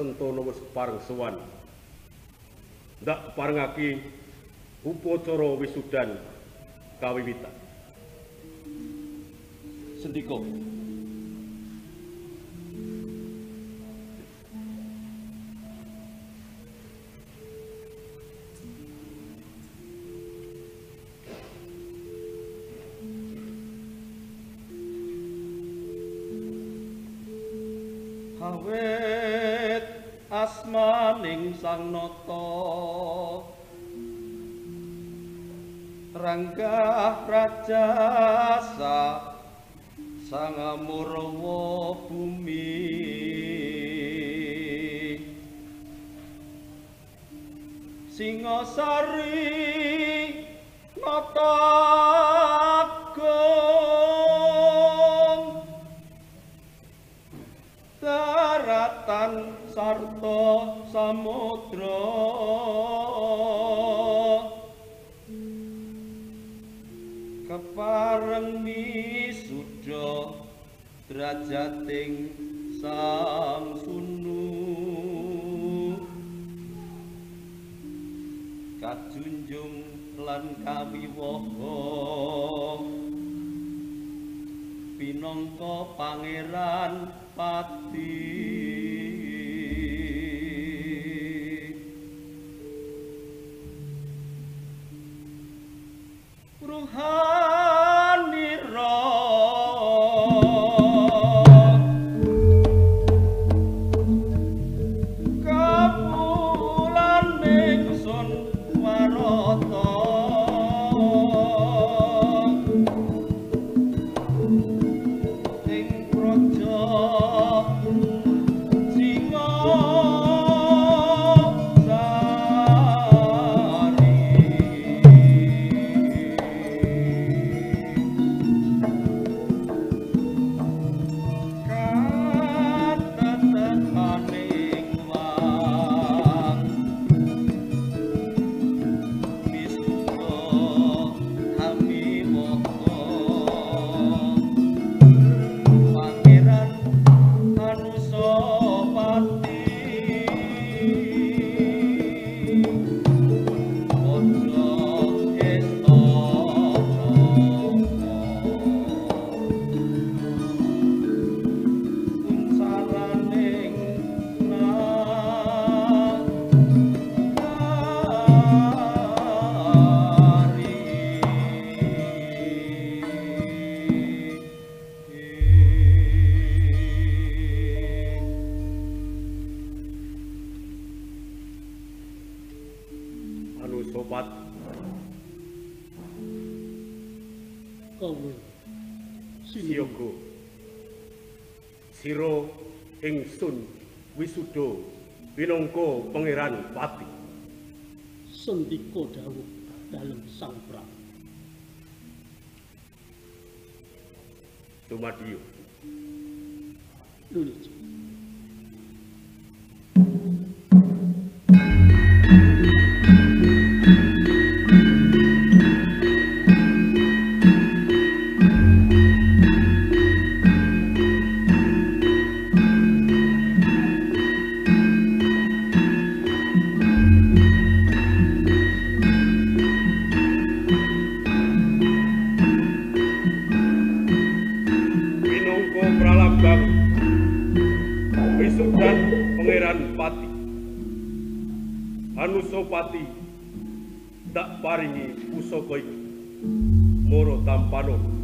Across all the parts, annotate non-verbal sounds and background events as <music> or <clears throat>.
sentana wis pareng sowan. Ndak parengake upacara wisudan kawiwitan. sendika. Sang nata. Ranggah rajasa sang amurwa bumi. Singasari agung. Daratan sarta samudra. Kepareng misuda drajating sang sunu. Kajunjung lan kawiwaha. Pinangka pangeran pati wisuda pinangka pangeran pati. sendika dawuh dalem Sang Prabu. Dumadiyo. Moro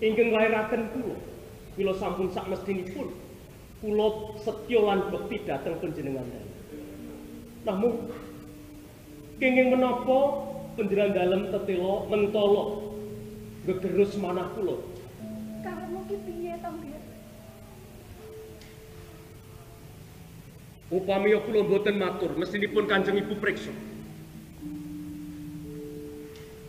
Ingkang nglairaken kula. Kula sampun sak mestinipun kula setya lan bekti dhateng panjenengan dalem. Namun kenging menapa panjenengan dalem tetela mentala gegerus manah kula. Karemu ki piye to? Upami kula mboten matur, mestinipun Kanjeng Ibu priksa.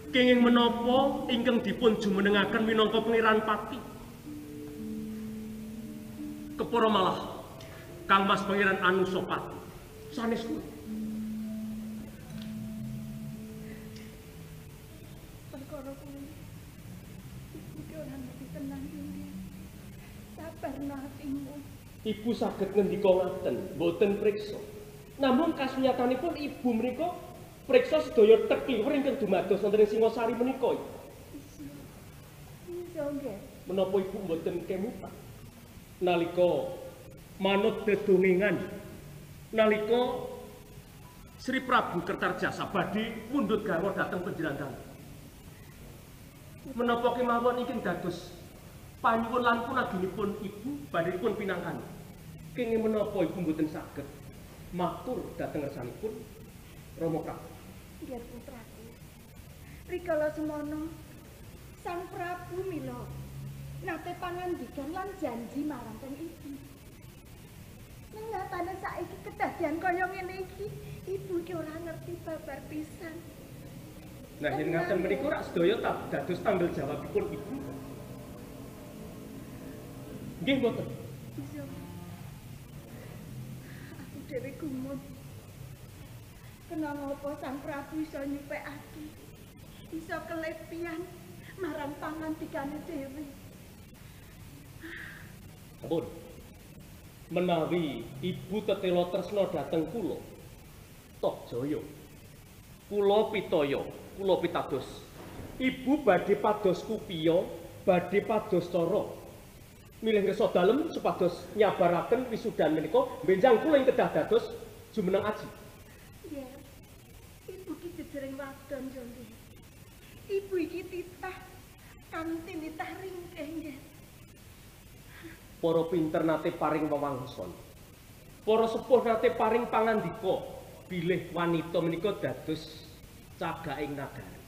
Kenging menapa ingkang dipun jumenengaken minangka pangeran pati. Kepara malah Kang Mas Pangeran Anusapati. Sanes kula. Perkara kuwi. Ibu ora ngerti atimu. Saged ngendika ngaten, mboten priksa. Namun kasunyatanipun ibu menika priksa sedaya tekliwer ingkang dumados? Wonten ing Singasari menika. Iya, menapa ibu mboten kemutan nalika manut dedongengan nalika Sri Prabu Kertarjasa badhe mundhut garwa dhateng panjenengan menapa kemawon ingkang dados panyuwun lan punaginipun ibu badhepun pinangkan kenging menapa ibu mboten saged matur dhateng Rama Prabu Biar putraku. Rikala semono Sang Prabu Mila nate pangandikan lan janji marang teng ibu. Ning nyatane saiki kedadian kaya ngene iki, ibu ki ora ngerti babar pisan. Nah, yen ngaten menika rak sedaya tak dados tanggal jawabipun ibu. Nggih mboten. Bisa. Aku dhewe gumun. Kenapa apa Sang Prabu iso nyupekake? Iso kelepian marang pangandikane dhewe. Ampun. Menawi ibu tetela tresna dhateng kula. Toh jaya. Kula pitaya, kula pitados. Ibu badhe pados kupiya, badhe pados cara. Milih ngresa dalem supados nyabaraken wisudan menika benjang kula ing kedah dados jumeneng aji. Ya. Ibu ki jejering wadon yo, Nggih. Ibu iki titah kanthi nitah ringkeh nggih. Para pinter nate paring wewangson. Para sepuh nate paring pangandika. bilih wanita menika dados cagaking nagari.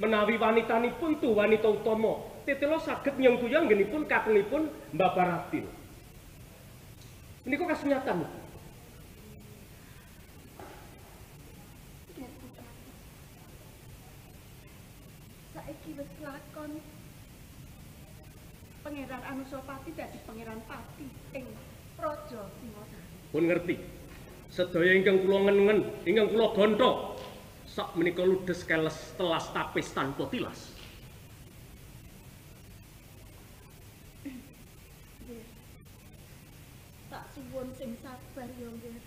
Menawi wanitanipun tu wanita utama, Tetelo saged nyengkuyang nggenipun kakengipun Mbak Baratil. Menika kasunyatan. Nggih, Putraku. Saiki wis lakon. Pangeran Anusapati dadi pangeran pati ing Praja Singasari. Pun ngerti. Sedaya ingkang kula ngenengen, ingkang kula gontho, sak menika ludes keles telas tapis tanpa tilas. Tak suwun sing sabar ya, nggih.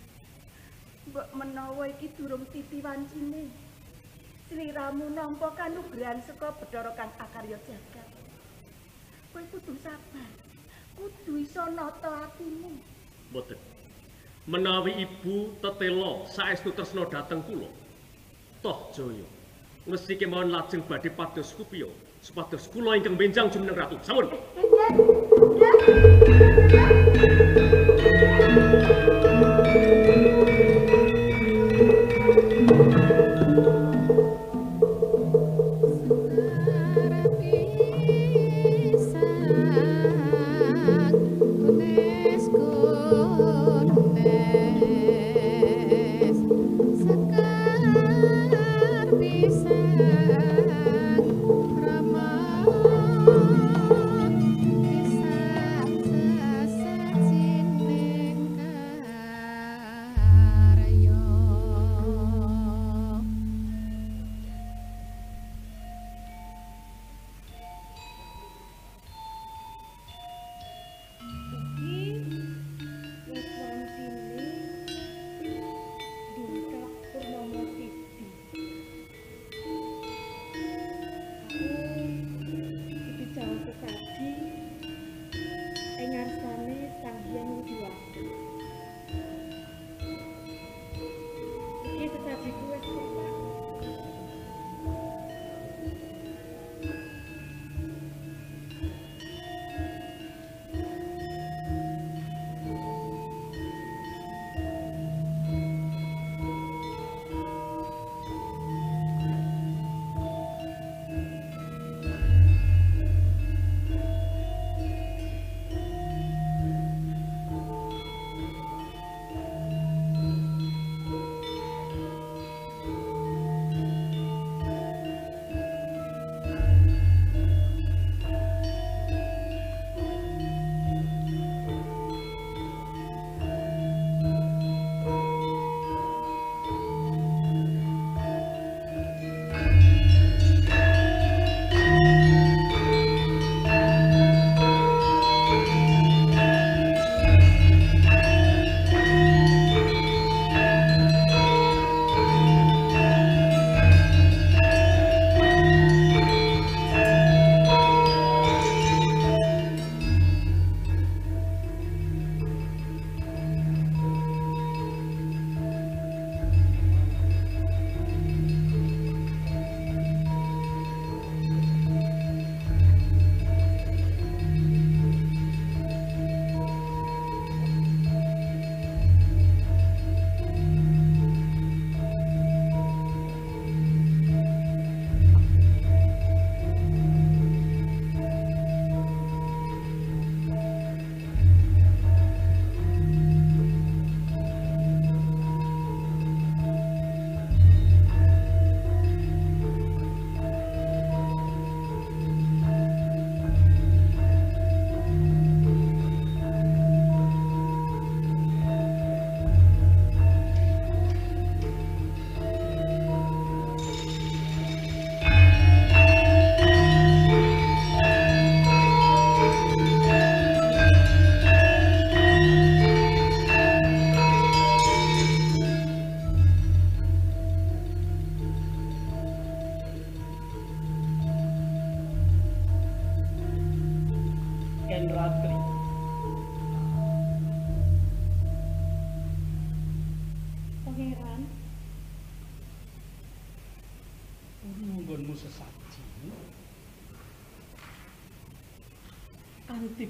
Mbok menawa iki durung titi wancine. Sliramu nampa kanugrahan saka Bathara Kang Akarya Jagat. Kowe kudu sabar. Kudu iso nata atimu. Mboten. Menawi ibu tetelo saestu tresna dhateng kula. Toh Jaya. Mesti kemawon lajeng badhe pados kupiya supados kula ingkang benjang jumeneng ratu. Sampun.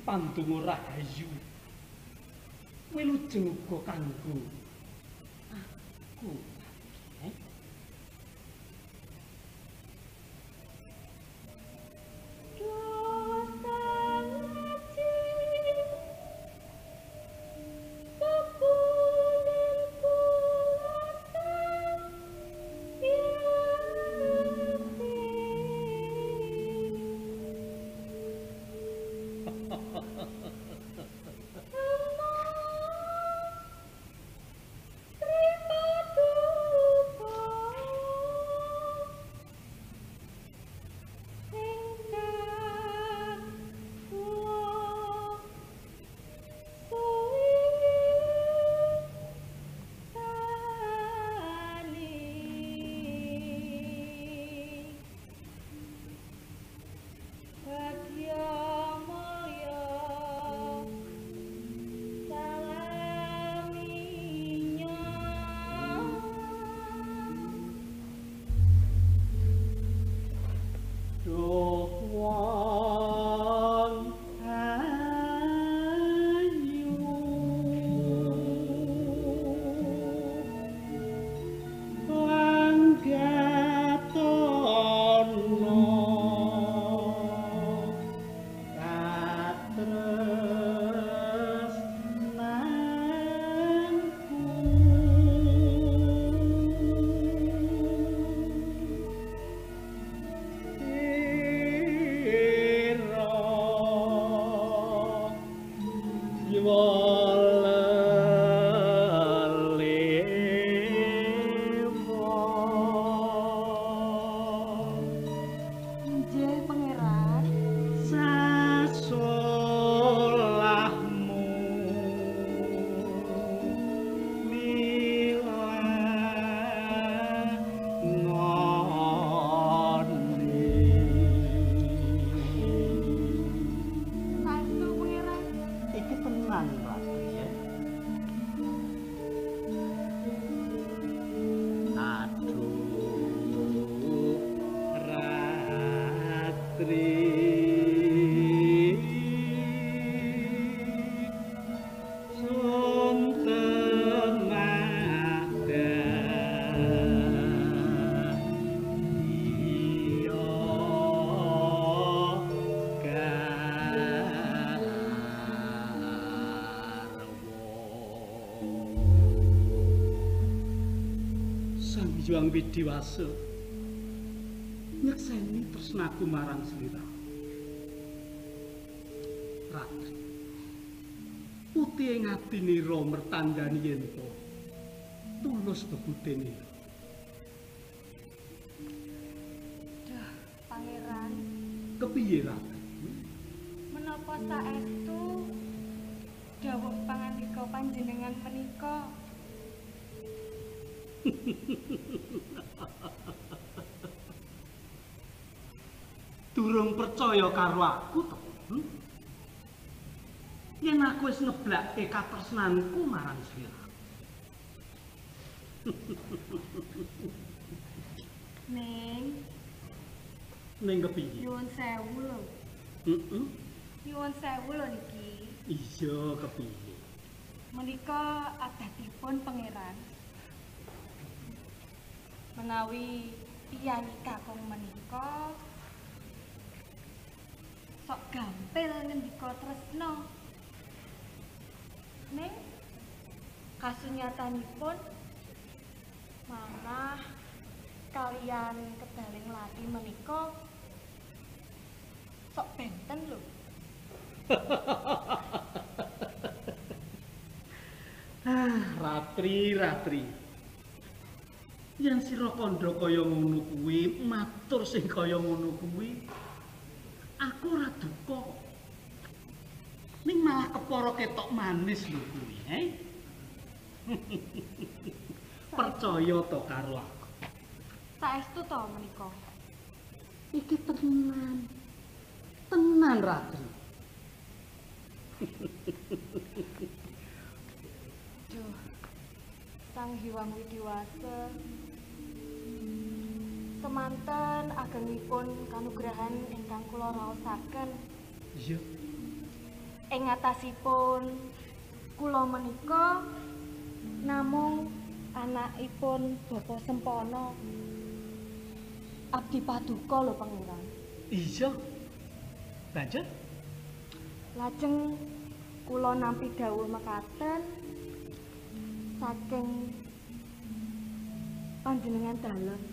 Pandonga rahayu. Wilujeng uga kanggo Hyang Widiwasa nyekseni tresnaku marang slira. Ratri. Putih ing atinira mertandani yen to tulus bebudene. Duh, Pangeran. Kepiye Ratri? Durung percaya karo aku to? Hmm? Yen aku wis ngeblakke katresnanku marang slira. Ning Ning kepiye? nyuwun sewu lho. Heeh. Nyuwun sewu lho niki. Iya kepiye? Menika adatipun pangeran. Menawi piyayi kakung menika sok gampil ngendika tresna. Ning kasunyatanipun manah kalian kedaling lati menika sok benten lho. <laughs> Ah, ratri, ratri. Yen sira kandha kaya ngono kuwi, matur sing kaya ngono kuwi, aku ora duka. Ning malah kepara ketok manis lho kuwi, eh? <laughs> Percaya to karo aku. Saestu to menika. Iki tenan. Tenan, Ratri. Duh. Sang Hyang Widiwasa semanten agengipun kanugrahan ingkang kula raosaken Iya. ing ngatasipun kula menika namung anakipun Bapak Sempono abdi paduka lho pangeran. Iya. Banjur Lajeng kula nampi dawuh mekaten saking panjenengan dalem.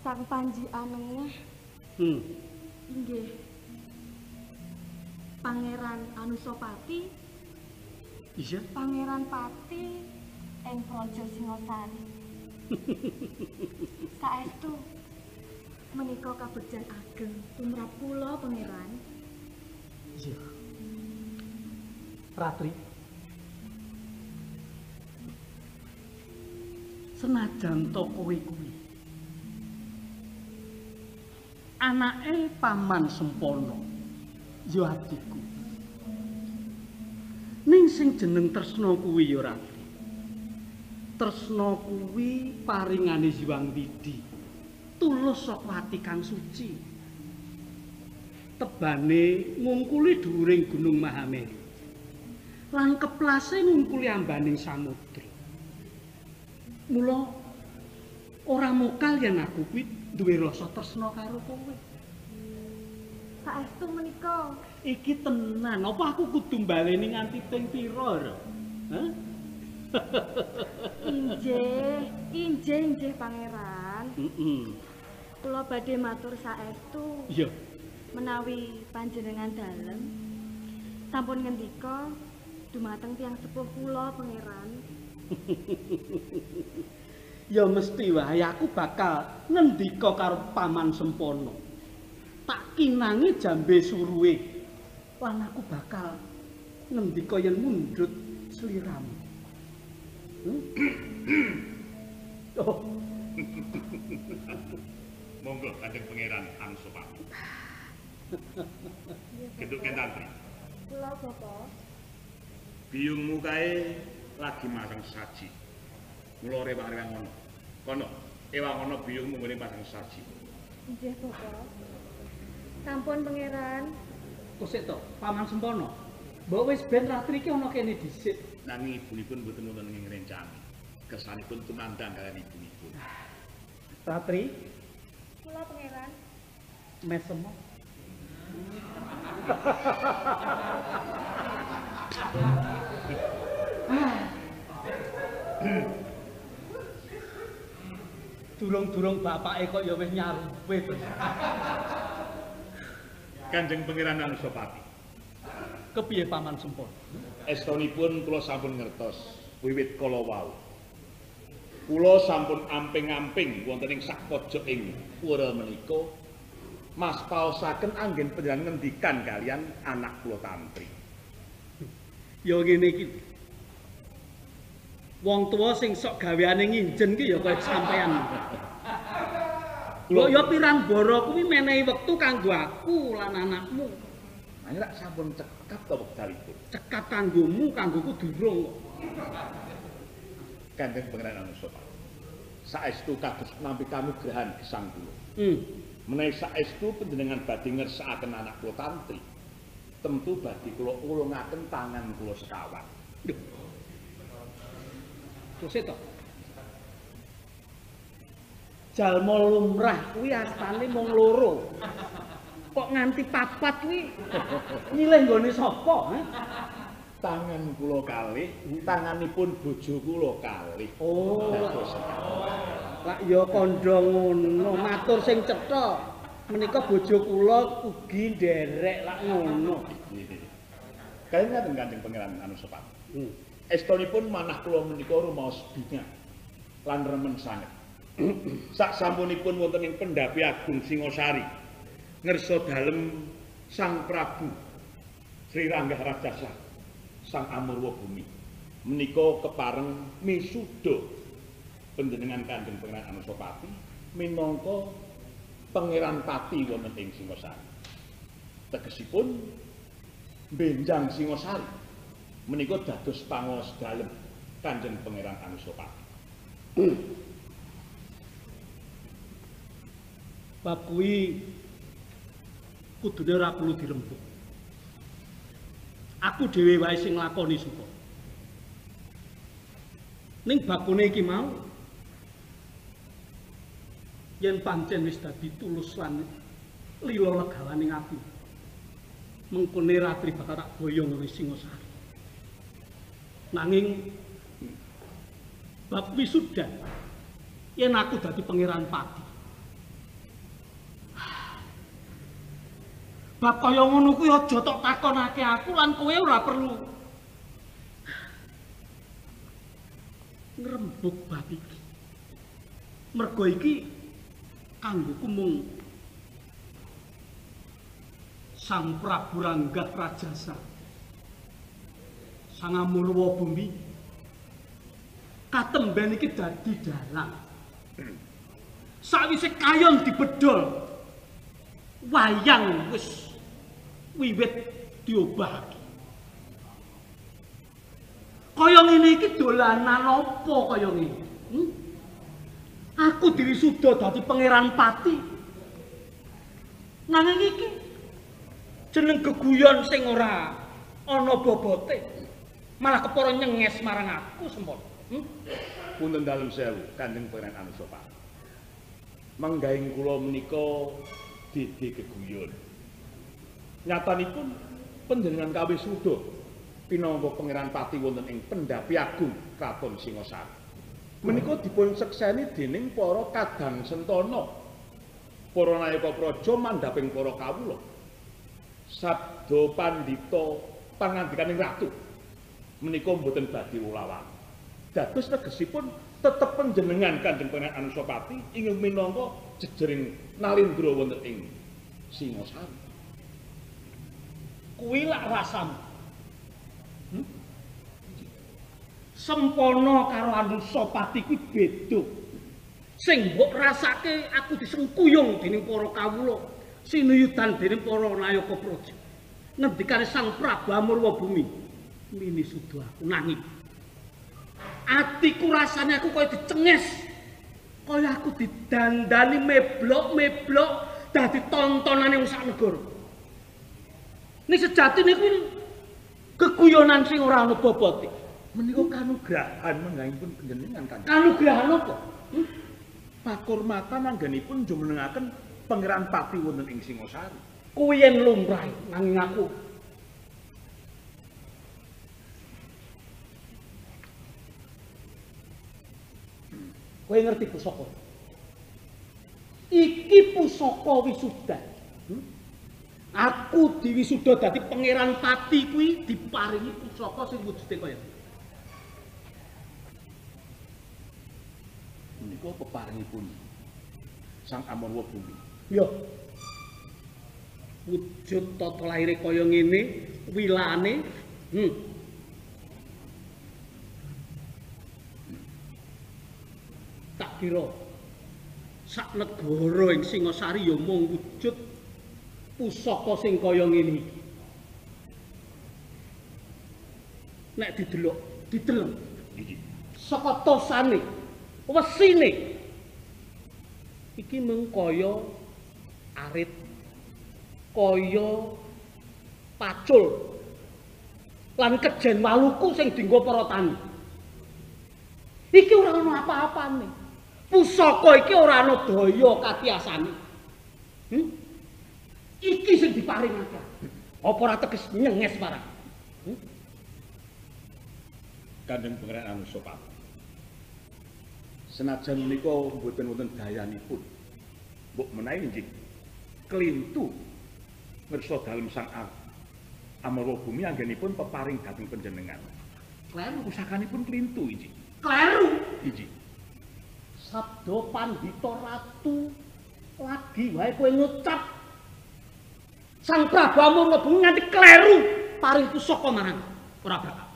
Sang panji anengeh hmm. inggih Pangeran Anusapati, Iya. Pangeran Pati ing Praja Singosari. <laughs> Saestu menika kabegjan ageng tumrap kula pangeran. Iya. Ratri. Senajan to kowe kuwi. Anake paman Sempono. Ya adikku. Ning sing jeneng tresna kuwi ya Ratri. Tresna kuwi paringane Hyang Widi. Tulus saka ati kang suci. tebane ngungkuli dhuwuring Gunung Mahameru. Lan keplase ngungkuli ambaning samudra. Mula ora mokal yen aku kuwi duwe rasa tresna karo kowe. Saestu menika Iki tenan, apa aku kudu baleni nganti ping pira, Ra? Hah? <laughs> injih, injih injih pangeran. Heeh. Kula badhe matur saestu Iya. menawi panjenengan dalem sampun ngendika dumateng tiyang sepuh kula pangeran. <laughs> Ya mesti wae aku bakal ngendika karo paman Sempono. Tak kinangi jambe suruhe. Lan aku bakal ngendika yen mundhut sliramu. Hmm? oh, <laughs> Monggo Kanjeng Pangeran Anusapati. Genduk kentantri. Kula Bapak Biyungmu kae lagi masang saji. Mula rewang-rewang ngono. Kono, ewang ngono biyungmu ngene masang saji. injih Bapak. Sampun pangeran, kok to, paman Sempono. Mbok wis ben ratri iki ana kene dhisik. Nanging ibunipun mboten wonten ing rencana. Kesanipun tumandang kalian ibunipun. Ratri kula pangeran. mesem. <laughs> <laughs> <clears throat> Durung-durung bapake kok ya wis nyarupe to. Kanjeng Pangeran Anusapati. Kepiye paman Sempono? Estonipun kula sampun ngertos wiwit kala wau. Kula sampun amping-amping wonten ing sak pojok ing pura menika Mas paosaken anggen panjenengan ngendikan kalian anak kula tantri. Ya ngene iki. Wong tuwa sing sok gaweane nginjen ki ya kaya sampean. Lho ya pirang boro kuwi menehi wektu kanggo aku lan anakmu. Nanging rak sampun cekap to wekdalipun. Cekat kanggomu, kanggoku durung kok. Kanjeng Pangeran Anusapati. Saestu kados nampi kanugrahan gesang kula. Hmm. Menawi saestu panjenengan badhe ngersakaken anak kula tantri. Tentu badhe kula ulungaken tangan kula sekawan. Terus itu. Jalma lumrah kuwi astane mung loro. Kok nganti papat kuwi nyilih nggone sapa? Tangan kula kalih, tanganipun bojo kula kalih. Oh, lak ya kandha ngono, matur sing cetha. Menika bojo kula ugi nderek lak ngono. Kaya ngaten Kanjeng Pangeran Anusapati. Hmm. Estonipun manah kula menika rumaos bingung lan remen sanget. <clears throat> Sak sampunipun wonten ing Pendhapi Agung Singosari ngersa dalem Sang Prabu Sri Ranggah Rajasa Sang Amurwa Bumi menika kepareng misuda panjenengan Kanjeng Pangeran Anusapati minangka Pangeran Pati wonten ing Singosari. Tegesipun benjang Singosari menika dados pangos dalem Kanjeng Pangeran Anusapati. Bab kuwi kudune ora perlu dirembuk. Aku dhewe wae sing nglakoni suka. ning bakune iki mau yen pancen wis dadi tulus lan lila legawaning ati mengkone ratri bakal tak boyong wis Singosari nanging bab wisuda yen aku dadi pangeran pati bab kaya ngono kuwi aja tok takonake aku lan kowe ora perlu. Ngrembug bab iki. Mergo iki kanggo kumung Sang Prabu Ranggah Rajasa Sang Amurwa Bumi katemben iki dadi dalang. Sawise kayon dibedol. Wayang wis wiwit diobahake. Kaya ngene iki dolanan apa kaya ngene? Hmm? aku diri sudah dadi pangeran pati. Nanging iki jeneng geguyon sing ora ana bobote malah kepara nyenges marang aku sempon hmm? Punten dalem sewu, Kanjeng Pangeran Anusapa. Manggaing kula menika didi keguyon. Nyatanipun panjenengan kawis suda pinangka Pangeran Pati wonten ing Pendapi Agung Kraton Singosari. Menika dipun sekseni dening para kadang sentana. Para nayaka praja mandhaping para kawula. Sabda pandhita pangandikaning ratu menika mboten badhe ulawan. Dados tegesipun tetep panjenengan Kanjeng Pangeran Anusapati ingin minangka jejering nalindra wonten ing Singosari. kuwi lak rasamu. Hmm? Sempono karo Anusapati kuwi beda. Sing mbok rasake aku disengkuyung dening para kawula, sinuyudan dening para nayaka praja. Ngendikane Sang Prabu Amurwa Bumi, mini sudu aku nanging. Atiku rasane aku kaya dicenges. Kaya aku didandani meblok-meblok dadi tontonane wong sak negara. Ini sejatine kuwi keguyonan sing ora ana bobote. Menika kanugrahan manggaipun panjenengan Kanjeng. Kanugrahan apa? Hmm? Pakurmatan anggenipun jumenengaken Pangeran Pati wonten ing Singosari. Kuwi yen lumrah nanging aku Kowe ngerti pusaka? Iki pusaka wisuda. Hmm? Aku diwisuda dadi pangeran pati kuwi diparingi pusaka sing wujude kaya. Menika peparingipun Sang Amurwa Bumi. Yo. Wujud tata lahire kaya ngene, wilane. Hmm. Tak kira sak negara ing Singasari ya mung wujud pusaka sing kaya ngene iki. Nek didelok, dideleng. Saka tosane, wesine. Iki mung kaya arit kaya pacul lan kejen waluku sing dienggo para tani. Iki ora ana apa-apane pusaka iki ora ana daya katiasane hmm? iki sing diparingake apa ora teges nyenges parang hmm? Kanjeng Pangeran Anusapati. Senajan menika mboten wonten dayanipun. Mbok menawi nggih kelintu ngersa dalem Sang Am- Amurwa Bumi anggenipun peparing dhateng panjenengan. kleru Pusakanipun kelintu iki. kleru Iki. Sabda pandhita ratu lagi wae kowe ngucap Sang Prabu Amurwa Bumi nganti kleru paring pusaka marang ora bakal.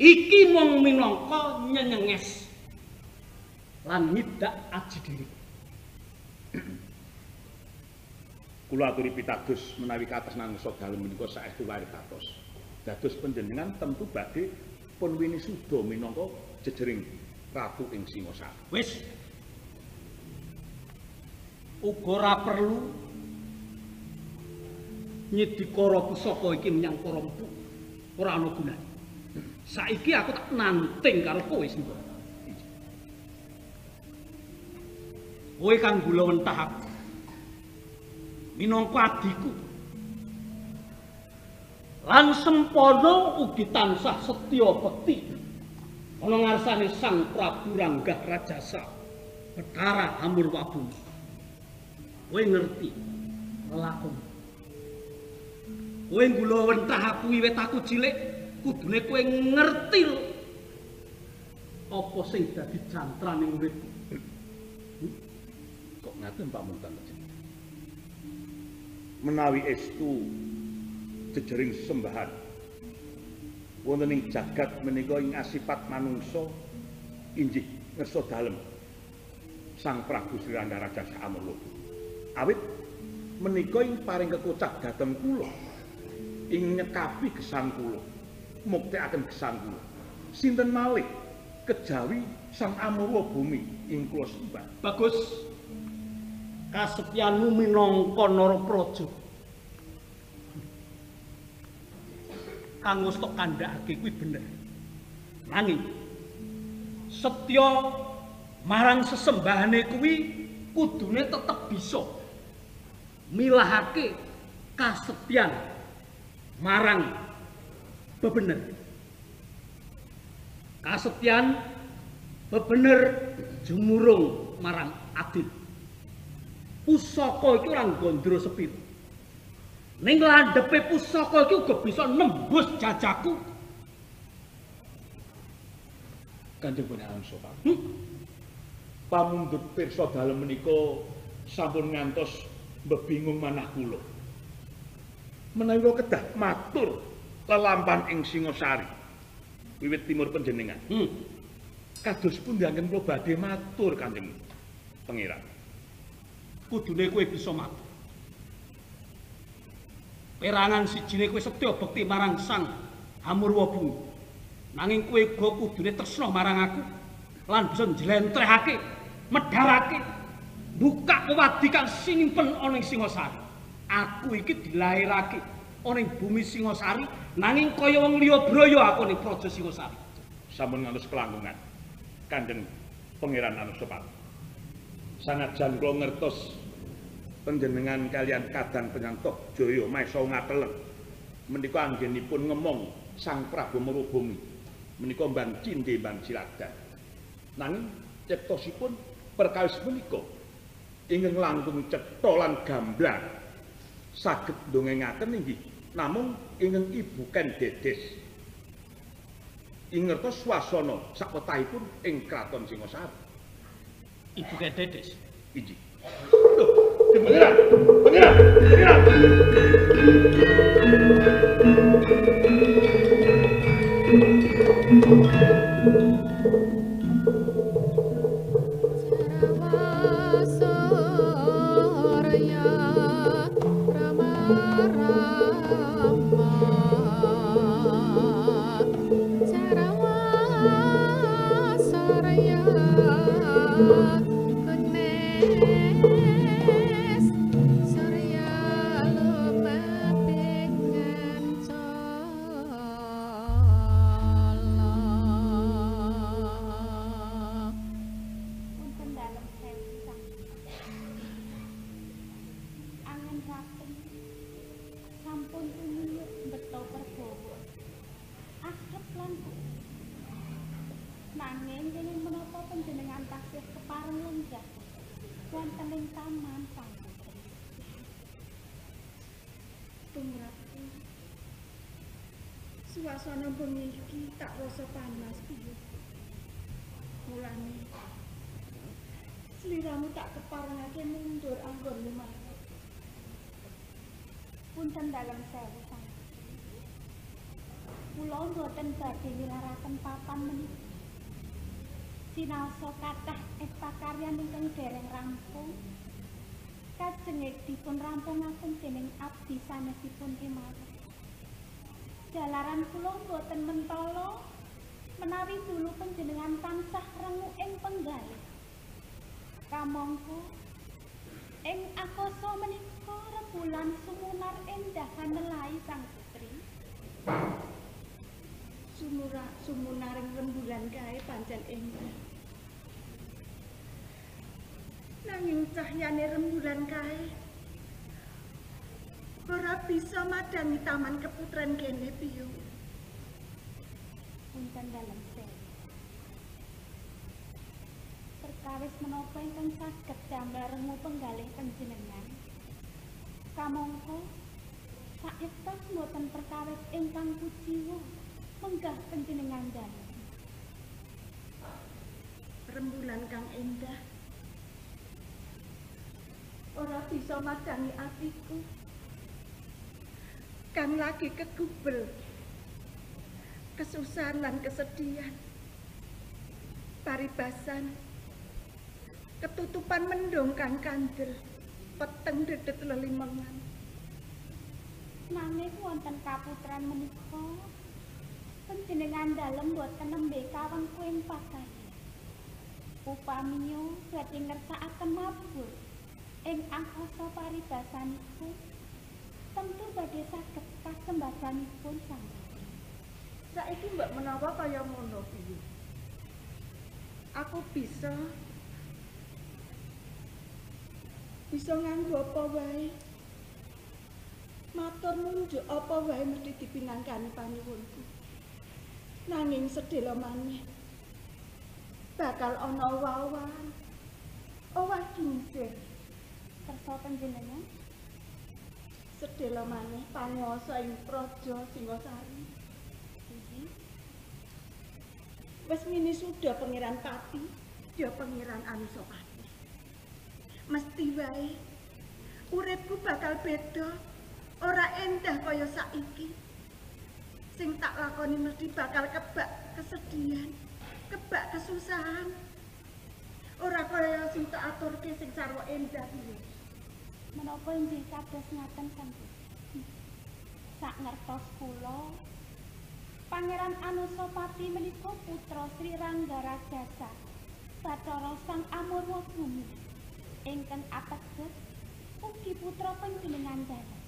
Iki mung minangka nyenyenges lan nyidak aji diri. <clears throat> Kula aturi pitados menawi kates nangsa dalem menika saestu waritatos. Dados panjenengan tentu badhe pun winisuda minangka jejering Prabu ing Singosari. Wis. Uga ora perlu nyidikara pusaka iki menyang para empu. Ora ana gunane. Saiki aku tak nanting karo kowe sing. Kowe kang gula mentah aku. Minangka adikku. Lan sempono ugi tansah setya bekti Ana ngarsane Sang Prabu Ranggah Rajasa. Betara Amurwabu. Kowe ngerti lelakon. Kowe gula wentah aku wiwit aku cilik, kudune kowe ngerti. Apa sing dadi jantraning uripku? Kok ngaten Pak Muntan? Menawi estu jejering sembahan wonten ing jagat menika ing asipat manungsa injih ngersa dalem Sang Prabu Sri Rangga Raja Samurwa. Awit menika ing paring kekocak dhateng kula ing nyekapi gesang kula muktekaken gesang kula. Sinten malih kejawi Sang Amurwa Bumi ing kula sembah. Bagus. Kasetyanmu minangka Narapraja. Kang wis tok kandhakake kuwi bener. Nanging setya marang sesembahane kuwi kudune tetep bisa milahake kasetyan marang bebener. Kasetyan bebener jumurung marang adil. Pusaka iki ora gondro sepir. Ning landhepe pusaka iki uga bisa nembus jajaku. Kanjeng Panjenengan Sopan. Pamundhut pirsa dalem menika sampun ngantos mbebingung manah kula. Menawi kula kedah matur lelampahan ing Singasari wiwit timur panjenengan. Hmm. Kados pundi anggen kula badhe matur Kanjeng Pangeran. Kudune kowe bisa mati. Perangan sijine kowe setya bekti marang Sang Amurwa Bumi. Nanging kowe uga kudune tresna marang aku lan bisa njlentrehake, medharake, buka wewadi kang sinimpen ana ing Singasari. Aku iki dilairake ana ing bumi Singasari nanging kaya wong liya braya aku ning praja Singasari. Sampun ngantos kelangkungan. Kanjeng Pangeran Anusopan. Sanajan kula ngertos panjenengan kalian kadang penyantok Jaya Maesa ngateleng menika anggenipun ngemong Sang Prabu Marubumi menika mbang cindhe mbang ciladan nanging ciptosipun perkawis menika ingkang langkung cetha lan gamblang. Saged ndongengaken inggih namung ingkang Ibu Ken Dedes ing ngertos swasana sakwetahipun ing kraton Singasari Ibu Kededes. Iji. Loh, Pangeran, pangeran, pangeran. Soraya Nanging dening menapa panjenengan tasih kepareng lenggah wonten ing taman Sang Putri. Tumrapku. Suasana iki tak rasa panas piye. Mulane Sliramu tak keparengake mundur anggonmu marang. Punten dalem sewu sang. Kula mboten badhe nilaraken papan menika. Sinaosa kathah eta karyan ingkang dereng rampung. Kajenge dipun rampungaken dening abdi sanesipun kemawon. Jalaran kula mboten mentala menawi dulu panjenengan tansah rengu ing penggalih. Kamangka ing akasa menika rembulan sumunar endah kanelai sang putri. Sumura sumunaring rembulan kae pancen endah. Nanging cahyane rembulan kae ora bisa madangi taman keputren kene piyo. Punten dalem sewu. Perkawis menapa ingkang saged damel remu penggalih panjenengan? Kamangka saektos mboten perkawis ingkang kuciwa menggah panjenengan dalem. Rembulan kang endah ora bisa madangi atiku. Kang lagi kegubel kesusahan lan kesedihan. Paribasan ketutupan mendung kang kandel peteng dedet lelimengan. Nanging wonten kaputran menika panjenengan dalem boten nembe kawon kuing pakaya. Upamiya badhe ngersakaken mabur ing angkasa paribasanipun tentu badhe saged kasembadanipun sang. Saiki mbak menawa kaya ngono piye? Aku bisa bisa nganggo apa wae. Matur nunjuk apa wae mesti dipinangkani panyuwunku. Nanging sedhela maneh bakal ana wawan. Owah kincir Kersa panjenengan sedhela maneh panguwasa ing praja Singasari. inggih Wes mini sudah pangeran Pati, dia pangeran Anusapati. Mesti wae uripku bakal beda, ora endah kaya saiki. Sing tak lakoni mesti bakal kebak kesedihan, kebak kesusahan. Ora kaya sing tak aturke sing sarwa endah iki. Menapa inggih kados ngaten Gusti. Sak ngertos kula Pangeran Anusapati menika putra Sri Ranggarajasa Bathara Sang Amurwa Bumi ingkang ateges ugi putra panjenengan dalem.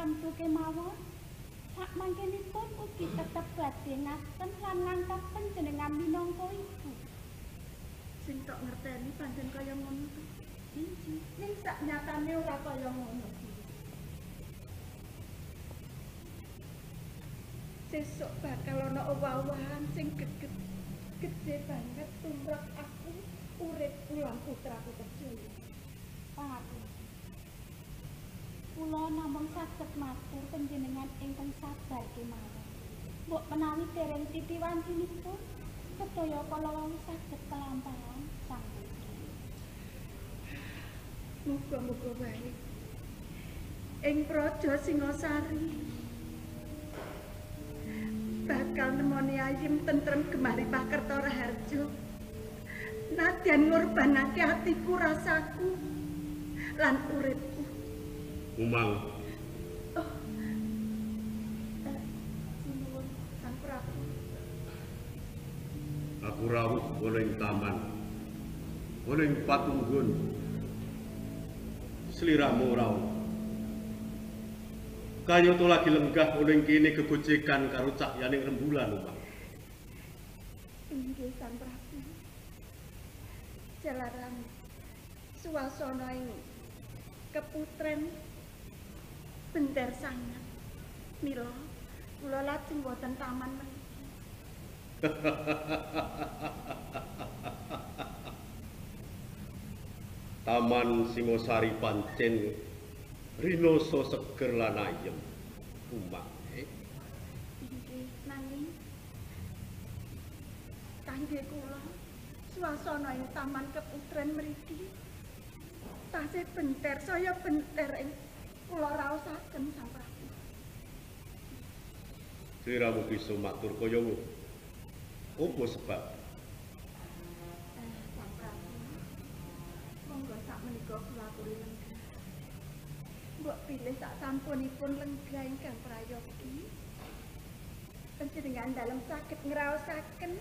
Tentu kemawon sak mangkenipun ugi tetep badhe ngasten lan ngangkat panjenengan minangka ibu. Sing tak ngerteni pancen kaya ngono Inggih. Ning sak nyatane ora kaya ngono. Sesuk bakal ana owahan sing geget gede banget tumrap aku urip ulang putraku terjaya. Pangapunten. Kula namung saged matur panjenengan ingkang sabar kemawon. Mbok menawi dereng titiwantinipun sedaya kala wau saged kelampahan sang putri. Muga-muga wae. Ing praja Singasari bakal nemoni ayem tentrem gemari Pakerta Raharjo. Nadyan ngorbanake atiku rasaku lan uripku. Umang, Oh. Aku rawuh oleh taman, oleh patunggun. Seliramu rawuh. Kaya to lagi lenggah oleh kini kegojekan karo cahyaning rembulan, Umang. Inggih Sang Prabu. Jalaran suasana ing keputren bender sangat. Mila kula lajeng wonten taman meniki. <laughs> Taman Singosari pancen rinoso seger lan ayem. Umang, eh? Inggih nanging kangge kula suasana ing taman keputren mriki tasih benter saya benter ing kula raosaken Sang Prabu. Sliramu bisa matur kaya ngono. Apa sebab? Mbok pilih sak sampunipun lenggah ingkang prayogi. Panjenengan dalem saged ngraosaken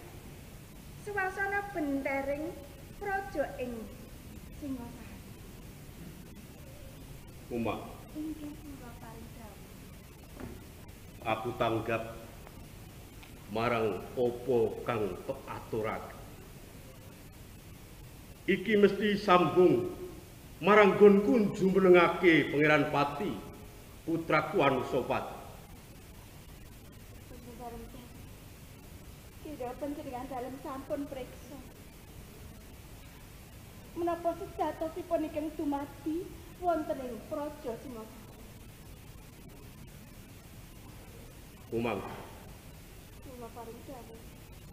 suasana bentering praja ing Inggih kula paring dawuh. aku tanggap marang opo kang tak aturake. iki mesti sambung marang gonku jumenengake Pangeran Pati putraku Anusapati. Panjenengan Kira panjenengan dalem sampun priksa. Menapa sejatosipun ingkang dumadi wonten ing Praja Singosari? Umang, Kula paring dawuh.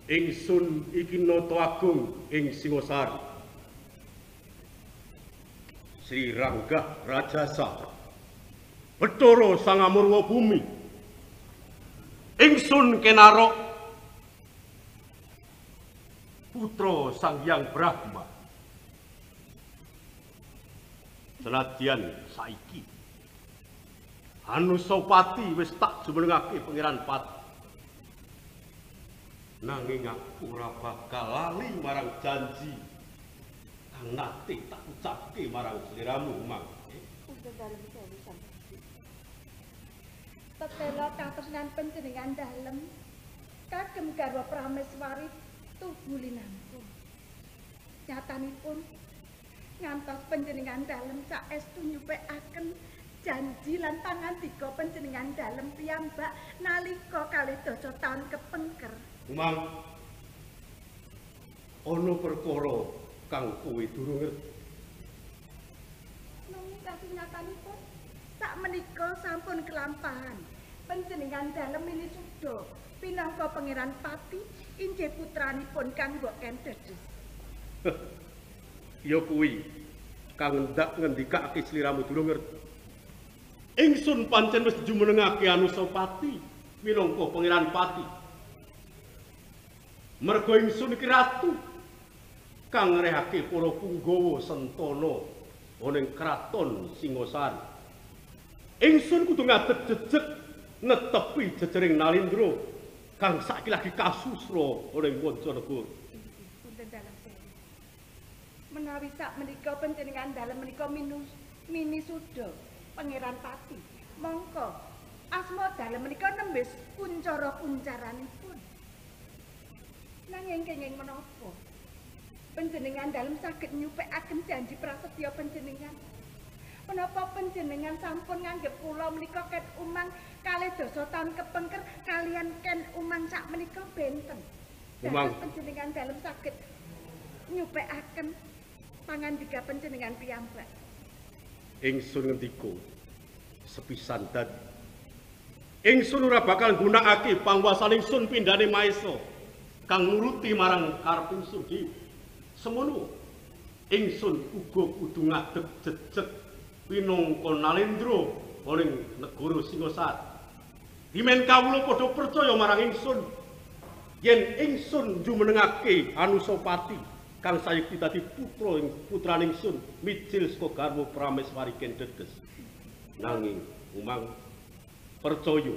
ingsun iki nata agung ing Singosari. Sri Rangga Rajasa. Betara Sangamurwa Bumi. Ingsun kenarok putra Sang Hyang Brahma. Senadyan saiki Anusapati wis tak jumenengake Pangeran Pati. nanging aku ora bakal lali marang janji kang nate tak ucapke marang sliramu Mang. Punten dalem sewu sampeyan. Tetela katresnan panjenengan dalem kagem garwa Prameswari tubuh linangkung. Nyatanipun ngantos panjenengan dalem saestu nyupekaken janji lan pangandika panjenengan dalem piyambak nalika kalih dasa taun kepengker. Mang ana perkara kang kowe durung ngerti. Nanging nyatanipun sak menika sampun kelampahan. Panjenengan dalem ini suda pinangka pangeran Pati inggih putranipun kang mbok kendedes. <laughs> Ya kuwi kang ndak ngendikake sliramu durung ngerti. Ingsun pancen wis jumenengake Anusapati minangka pangeran Pati. Merga ingsun iki ratu kang ngrehake para punggawa sentana ana ing kraton Singosari. Ingsun kudu ngadeg jejeg netepi jejering Nalindra kang saiki lagi kasusra ana ing Wancanegara. Punten dalem. Menawi sak menika panjenengan dalem menika minus mini suda pangeran Pati. Mongko asma dalem menika nembis kuncara kuncaranipun. Nanging kenging menapa? Panjenengan dalem saged nyupekaken janji prasetya panjenengan. Menapa panjenengan sampun nganggep kula menika ket umang kalih dasa taun kepengker kalian ken umang sak menika benten. Umang. Dados panjenengan dalem saged nyupekaken pangandika panjenengan piyambak. ingsun ngendika sepisan dadi ingsun ora bakal gunakake pangwasan ingsun pindhane maesa kang nuruti marang karep ingsun dhewe semono ingsun uga kudu ngadeg jejeg pinangka Nalendra ing negara Singosari Dimen kawula padha percaya marang ingsun yen ingsun jumenengake Anusapati kang sayekti dadi putra ing putraning ingsun mijil saka garwa Prameswari Kendedes. Nanging umang percaya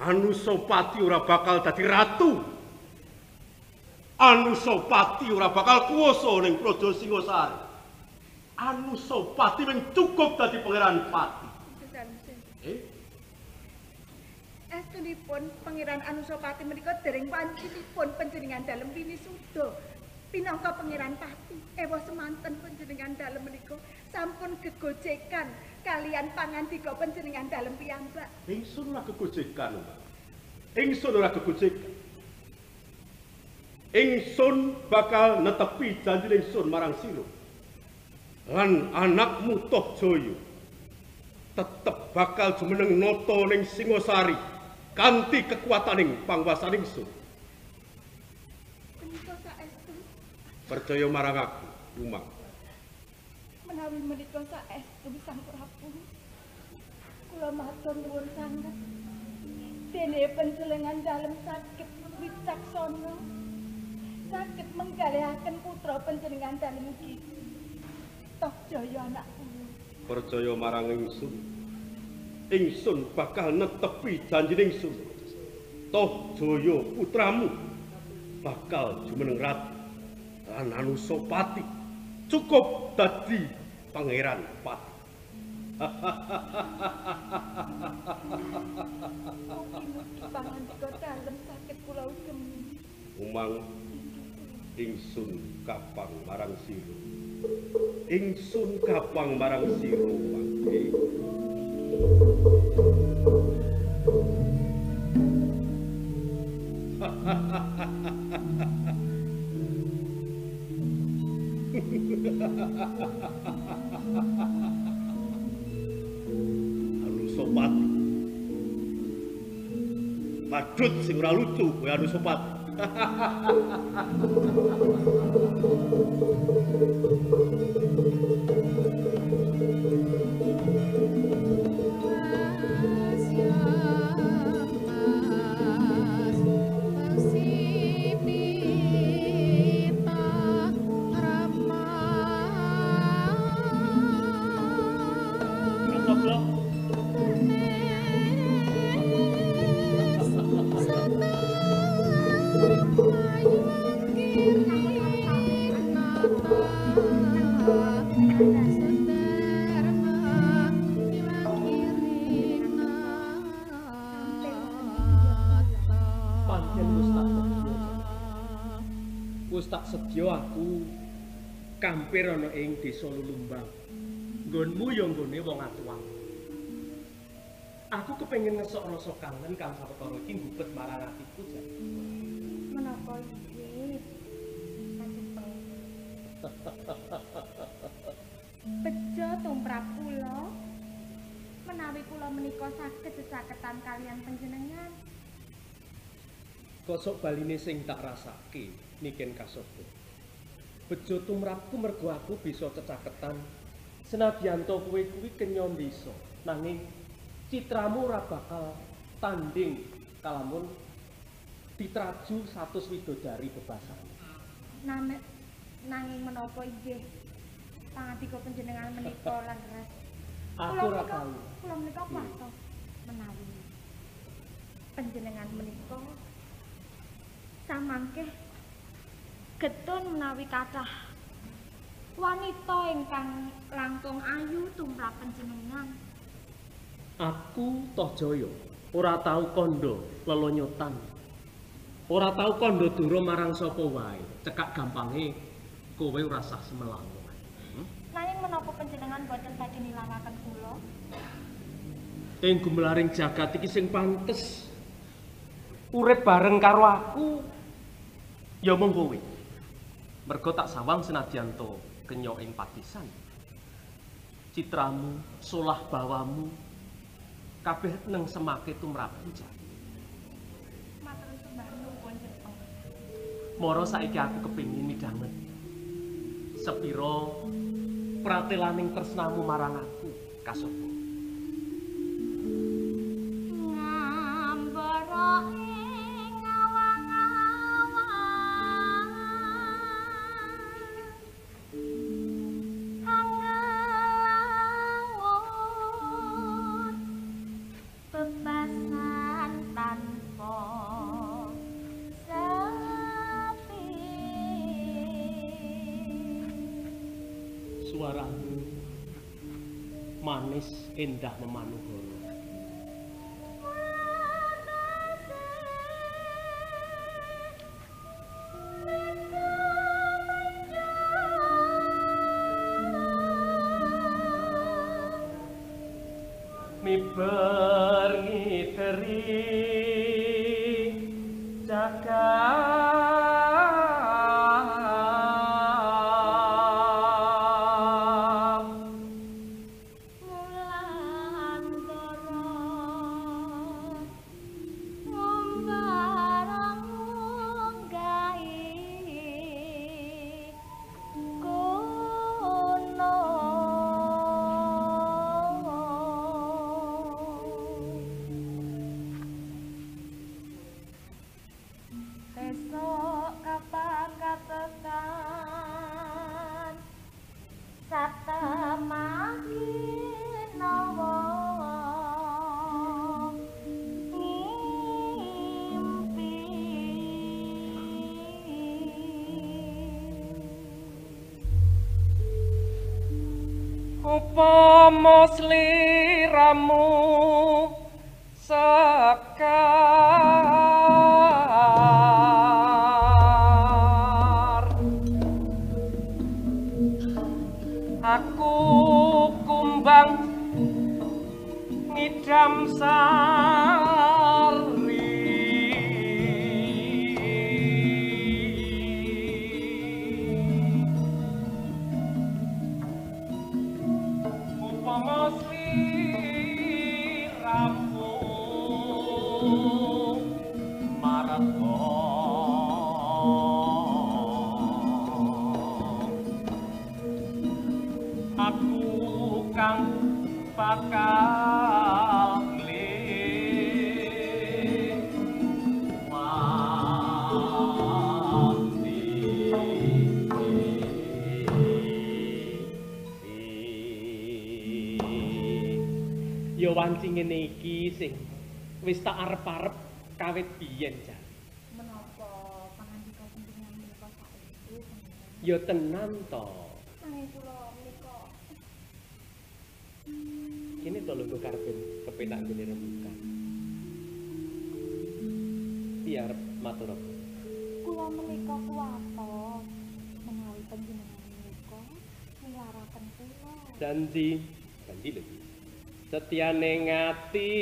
Anusapati ora bakal dadi ratu. Anusapati ora bakal kuwasa ning Praja Singosari. Anusapati mung cukup dadi pangeran pati. Eh? Estunipun Pangeran Anusapati menika dereng wancinipun panjenengan dalem winisuda pinangka Pangeran Pati. Ewa semanten panjenengan dalem menika sampun gegojekan kalian pangandika panjenengan dalem piyambak. Ingsun ora gegojekan. Mbak. Ingsun ora gegojekan. Ingsun bakal netepi janji ingsun marang sira. Lan anakmu Tohjaya tetep bakal jumeneng nata ning Singosari kanthi kekuataning pangwasan ingsun. Percaya marang aku, Umang. menawi menika saestu Sang Prabu. Kula matur nuwun sanget. Dene panjenengan dalem saged wicaksana. Saged menggalihaken putra panjenengan dalem iki. Tohjaya anak kula. Percaya marang ingsun. Ingsun bakal netepi janji ingsun. Tohjaya putramu bakal jumeneng ratu lan Anusapati cukup dadi pangeran pati. Mugi-mugi pangandika dalem saged kula ugemi. Umang ingsun kapang marang sira ingsun kapang marang sira mangke Anusopati. Padut sing ora lucu kowe Anusopati. Ngetoklo. <laughs> kampir ana ing desa Lulumbang. Nggonmu ya nggone wong atuang. Aku kepengin ngesok rasa kangen kang sawetara iki ngupet marang atiku jan. Menapa iki? Bejo tumrap kula. Menawi kula menika saged sesaketan kalian panjenengan. Kosok baline sing tak rasake niken kasaba. Bejo tumrapku mergo aku bisa cecaketan senadyan to kowe kuwi kenya desa nanging citramu ora bakal tanding kalamun ditraju satus widodari bebasan. Name nanging menapa inggih pangadika panjenengan menika lan ras. Aku ora tahu. Kula menika kuasa menawi panjenengan menika samangke getun menawi kathah wanita ingkang langkung ayu tumrap panjenengan. Aku Tohjaya ora tau kandha lelonyotan. Ora tau kandha dura marang sapa wae. Cekak gampange kowe ora sah semelang. Nanging menapa panjenengan boten badhe nilangaken kula? Ing gumelaring jagat iki sing pantes urip bareng karo aku ya mung kowe. Mergo tak sawang senadyan to kenya ing patisan. Citramu, solah bawamu kabeh neng semake tumrapku jan. Matur sembah nuwun Jepang. Moro saiki aku kepingin midhanget. Sepiro pratelaning tresnamu marang aku kasapa. Ngambara Suaramu manis endah memanuhara. Upama sliramu sekar bising. Wis tak arep-arep kawit biyen jan. Menapa pangandika pentingnya menapa sak iki? Ya tenan to. Kene to lungguh karbin kepenak gini rembuka. Biar matur. Kula menika kuwato menawi panjenengan menika ngarapen kulo. Janji. setyane ngati.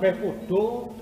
percutor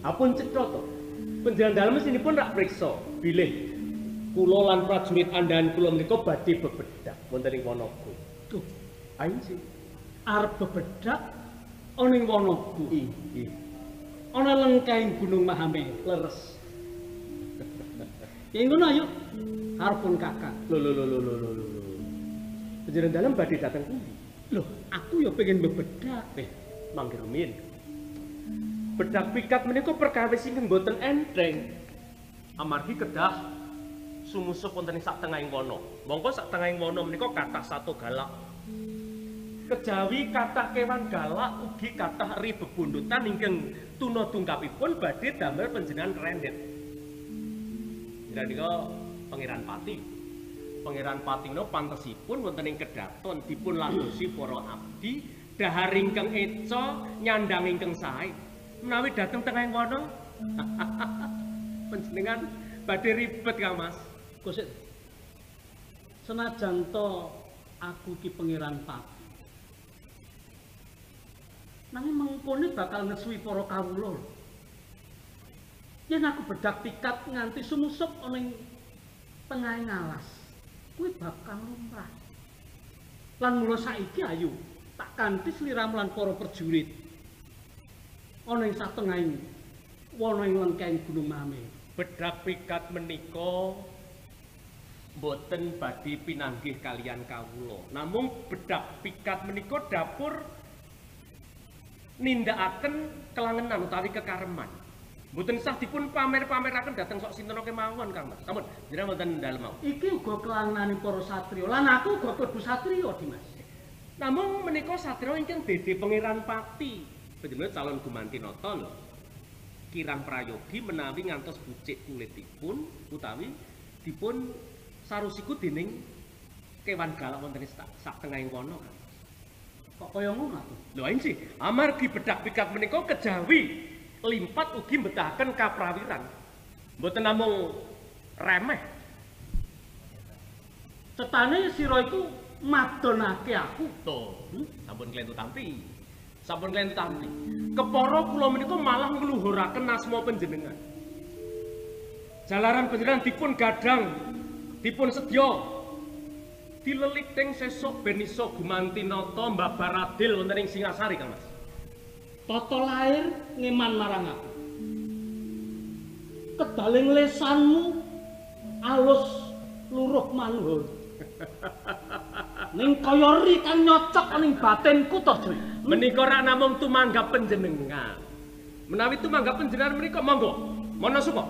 Apun cetha to. Panjenengan dalem mesinipun rak priksa bilih kula lan prajurit andahan kula menika badhe bebedak wonten ing Wonogo. Tuh, Ayo sih. arep bebedak ana ing Wonogo. Inggih. Ana lengkaing Gunung Mahame. Leres. Ya ngono ayo. Arepun kakak. Lho lho lho lho lho lho lho. Panjenengan dalem badhe dateng pundi? Loh, aku ya pengen bebedak. Eh, mangke rumiyin. Bedak pikat menika perkawis ingkang boten enteng. Amargi kedah sumusup wonten ing sak tengahing wana. Mongko sak tengahing wana menika kathah sato galak. Kejawi kathah kewan galak ugi kathah ri bebundutan ingkang tuna tungkapipun badhe damel panjenengan rendet. Nika Pangeran Pati. Pangeran Patino pantesipun wonten ing kedaton dipun ladosi para abdi dahar ingkang eca nyandang ingkang sae. Menawi dateng tengahing kono <laughs> panjenengan badhe ribet Kang Mas. Kusit. Senajan to aku ki pangeran Pati. Nanging mengkone bakal ngesuwi para kawula. Yen aku bedak tikat nganti sumusup ana ing tengahing alas, kuwi bakal lumrah. Lan mula saiki ayo tak kanthi sliramu lan para prajurit. Ana ing satengahing wana ing lengkeng Gunung Mame. Bedak pikat menika boten badhe pinanggih kalian kawula. Namung bedak pikat menika dapur nindakaken kelangenan utawi kekareman. Mboten sah dipun pamer-pameraken dhateng sok sinten kemawon Kang Mas. Sampun, jenengan wonten dalem mau. Iki uga kelangenaning para satriya lan aku uga klebu satriya Dimas. Namung menika satria ingkang Dede Pangeran Pati. Panjenengan calon gumanti nata lho. Kirang prayogi menawi ngantos bucik kulitipun utawi dipun sarusiku dening kewan galak wonten sak, tengahing wana. Kok kaya ngono aku? Lho sih, amargi bedak pikat menika kejawi limpat ugi mbetahaken kaprawiran. Mboten namung remeh. Cetane sira iku madonake aku. Tuh, hmm? sampun klentu tampi. Sampun klentu tampi. Kepara kula menika malah ngluhuraken asma panjenengan. Jalaran panjenengan dipun gadang, dipun sedya dileliting sesuk ben iso gumanti nata mbabar adil wonten ing Singasari, Kang Mas. Tata lair ngeman marang aku. Kedaling lesanmu alus luruh manhur. <laughs> Ning kaya ri kan nyocok ning batinku to, Joy. Menika rak namung tumanggap panjenengan. Menawi tumanggap panjenengan menika monggo. Mono supa.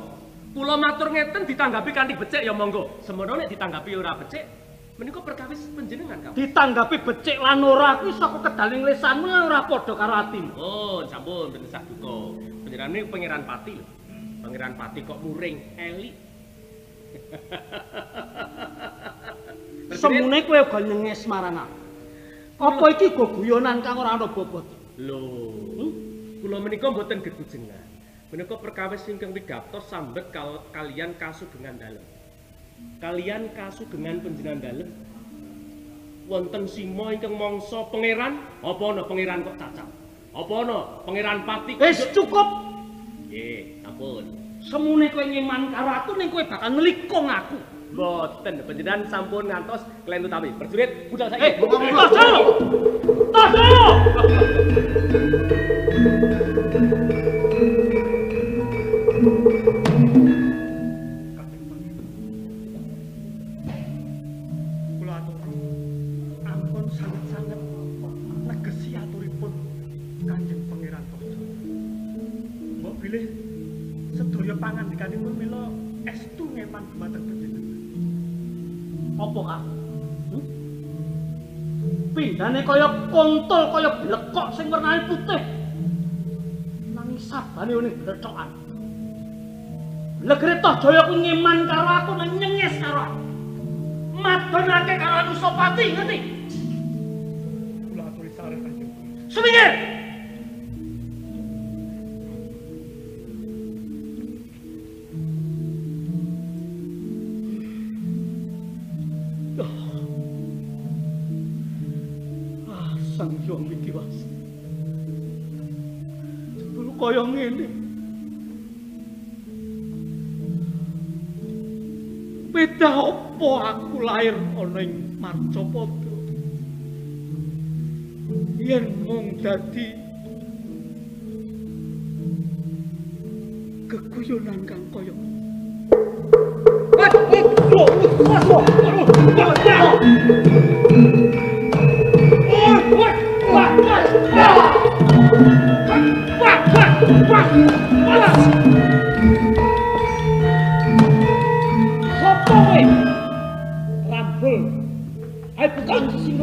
Kula matur ngeten ditanggapi kanthi becik ya monggo. Semono nek ditanggapi ora becik, menika perkawis panjenengan, Kang. Ditanggapi becik lan ora kuwi saka kedaling lesanmu ora padha karo atimu. Oh, sampun ben duka. Panjenengan niku pangeran pati lho. Pangeran pati kok muring elik. <laughs> Semune kowe uga nyenges marang aku. Apa iki guyonan kang ora ana bobot? Lho, kula menika mboten gegujengan. Menika perkawis ingkang wigatos sambet kal kalian kasugengan dalem. Kalian kasugengan panjenengan dalem. Wonten sima ingkang mangsa pangeran, apa ana pangeran kok cacat? Apa ana pangeran pati? Wis cukup. Nggih, ampun. Semune kowe ngeman karo aku ning kowe bakal nelikung aku. boten. Penjedan sampun ngantos kalian tuh tapi berjurit udah saya eh buka buka tajal tajal pilih sedoyo pangan di kali milo es tuh ngepan kematang penjara Apa aku? Hmm? Pindane kaya kontol kaya blekok sing wernane putih. Nanging sabane ning blethokan. Negeri jaya ku ngeman karo aku nang nyengis karo aku. Madonake karo Anusapati ngerti? Kula aturi sareh Kanjeng Gusti. Aku lahir ana ing Marcapada? yen mung dadi keguyonan kang kaya Sopo 新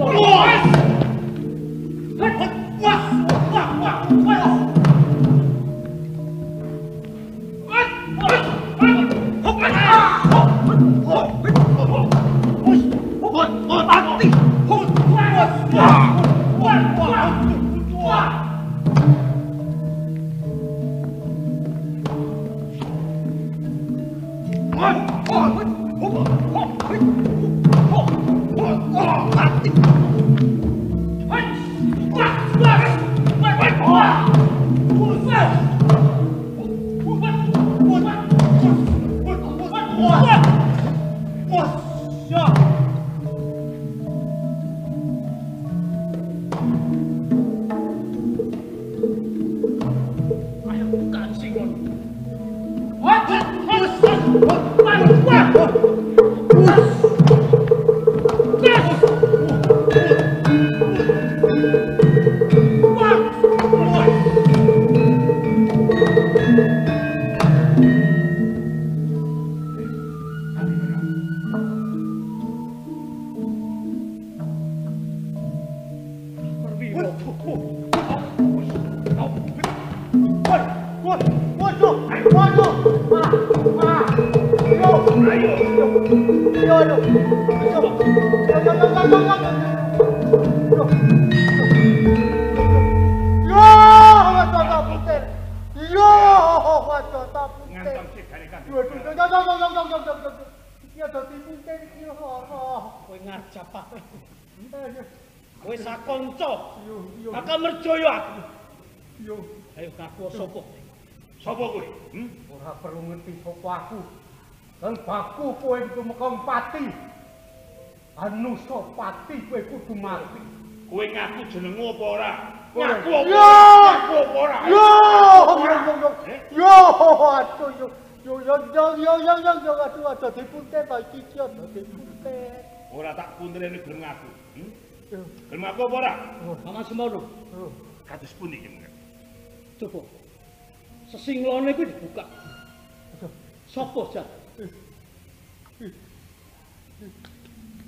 Sopo kuwi? Hmm? Ora perlu ngerti sopo aku. Nang baku kowe iku mekom pati. Anusa pati kowe kudu mati. Kowe ngaku jenengmu apa ora? Ngaku apa ora? Yo! Eh? Yo! Atuh yo. Yo yo yo yo yo yo yo atuh atuh dipunte bae cicit atuh dipunte. Ora tak pundere ne gereng aku. Hmm? Gereng apa ora? Sama semono. Kados pundi iki? Tuh. Sesinglone kuwi dibuka. Sapa jare?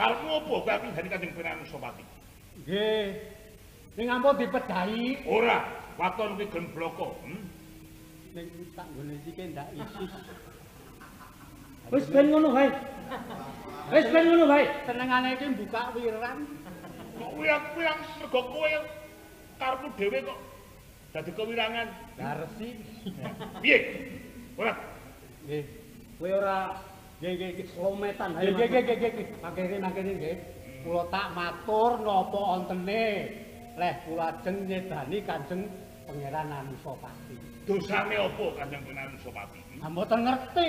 Karepmu apa kowe arep nyedani Kanjeng Pangeran Sopati? Nggih. Ning ampun dipedahi Ora, waton kuwi gelem bloko. Hmm? ning tak nggone iki ndak isis. <laughs> wis ben ngono wae. Wis ben ngono wae. Senengane iki buka wiran. Kok wirang-wirang mergo kowe karepmu dhewe kok dadi kewirangan. Lah resi. Piye? Ora Nggih. Kowe ora nggih nggih nggih. Nggih nggih nggih nggih nggih. Makene makene nggih. Kula tak matur napa ontene. Leh kula ajeng nyedani Kanjeng Pangeran Anusapati. dosane apa Kanjeng Pangeran? Ah mboten ngerti.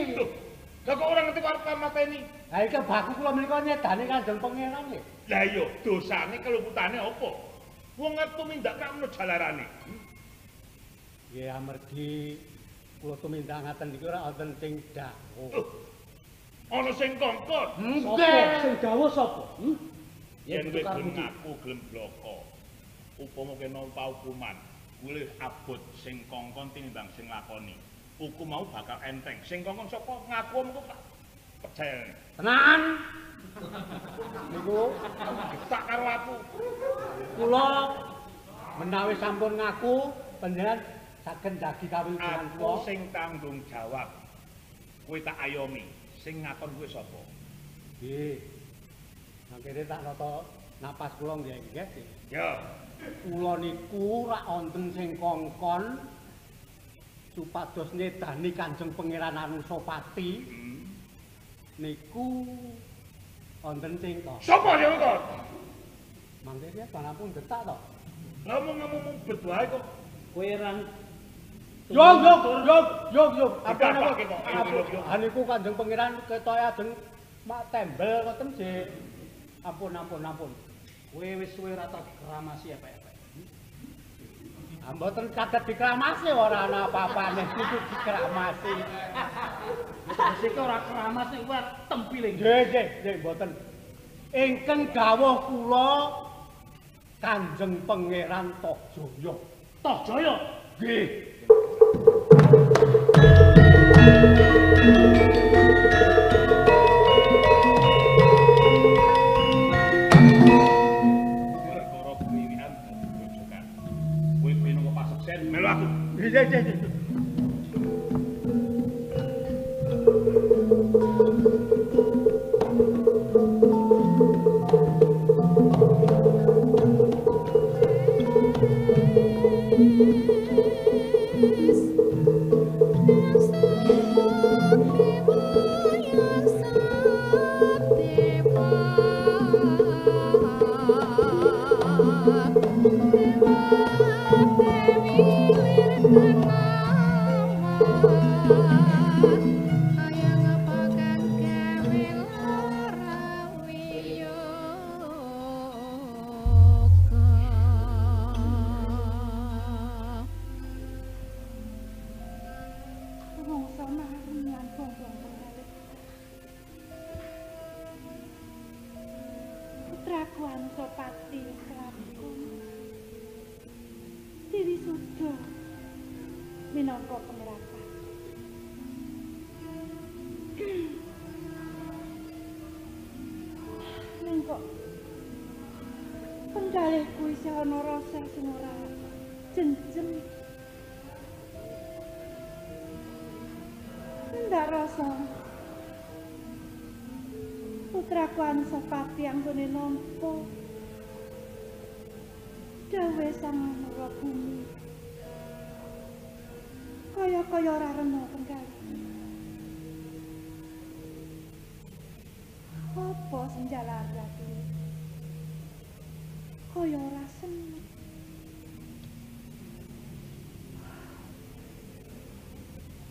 Lah kok ora ngerti arep mateni? Lah iki baku kula menika nyedani Kanjeng Pangeran nggih. Lah iya, dosane keluputane apa? Wong arep tumindak kak jalarane. Nggih amargi kula tumindak ngaten niku ora wonten sing dawuh. Ana sing kongkon. Nggih. Sing dawuh sapa? Hmm? Yen kowe gelem ngaku gelem bloko. Upama kena hukuman, kuwi abot sing kongkon tinimbang sing lakoni. Hukum mau bakal enteng. Sing kongkon sapa ngaku mengko tak percaya. Tenan. Niku Tak karo aku. kula menawi sampun ngaku panjenengan saged ndagi kawilujengan Aku kula. sing tanggung jawab. Kowe tak ayomi. Sing ngakon kuwi sapa? Nggih. Mangkene tak nata napas kula nggih nggih. Ya. Kula niku rak wonten sing kongkon supados nedani Kanjeng Pangeran Anusapati Hmm. niku wonten sing to. Sapa sing ngakon? Mangkene panapun detak to. Ngomong-ngomong berdoa kok. Kowe Yo yo yo yo yo apa Apa napa? aniku Kanjeng Pangeran ketoke ajeng mak tembel ngoten sih. Ampun ampun ampun. kowe wis suwe ora tak kramasi apa-apa. Ah mboten kaget dikramasi ora ana apa-apane kudu dikramasi. Wis iki ora kramas nek kowe tempiling. Nggih nggih nggih mboten. Ingkang gawuh kula Kanjeng Pangeran. Toh Jaya. Nggih. Thank you. Putraku Ansopati anggone nampa. Dawe sang nara bumi. Kaya-kaya ora rena penggali. Apa sing jalan ratu? Kaya ora seneng.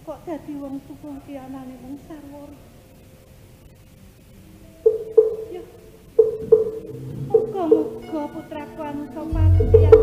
kok dadi wong tuwa ki anane wong sarwara. Muga-muga putraku Anusapati anggone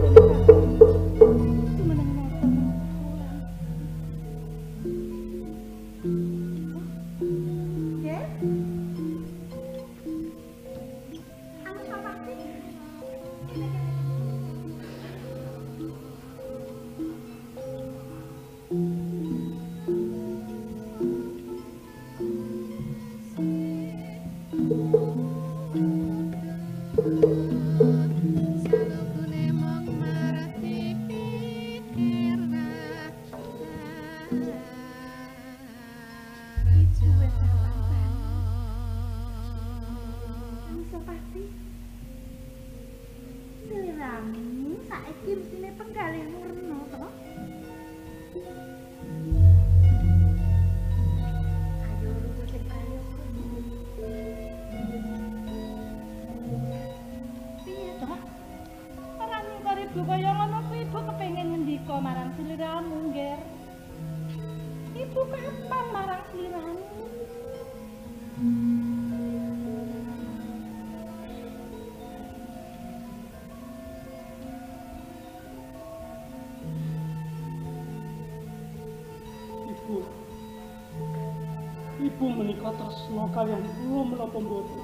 kalian kula menapa mboten?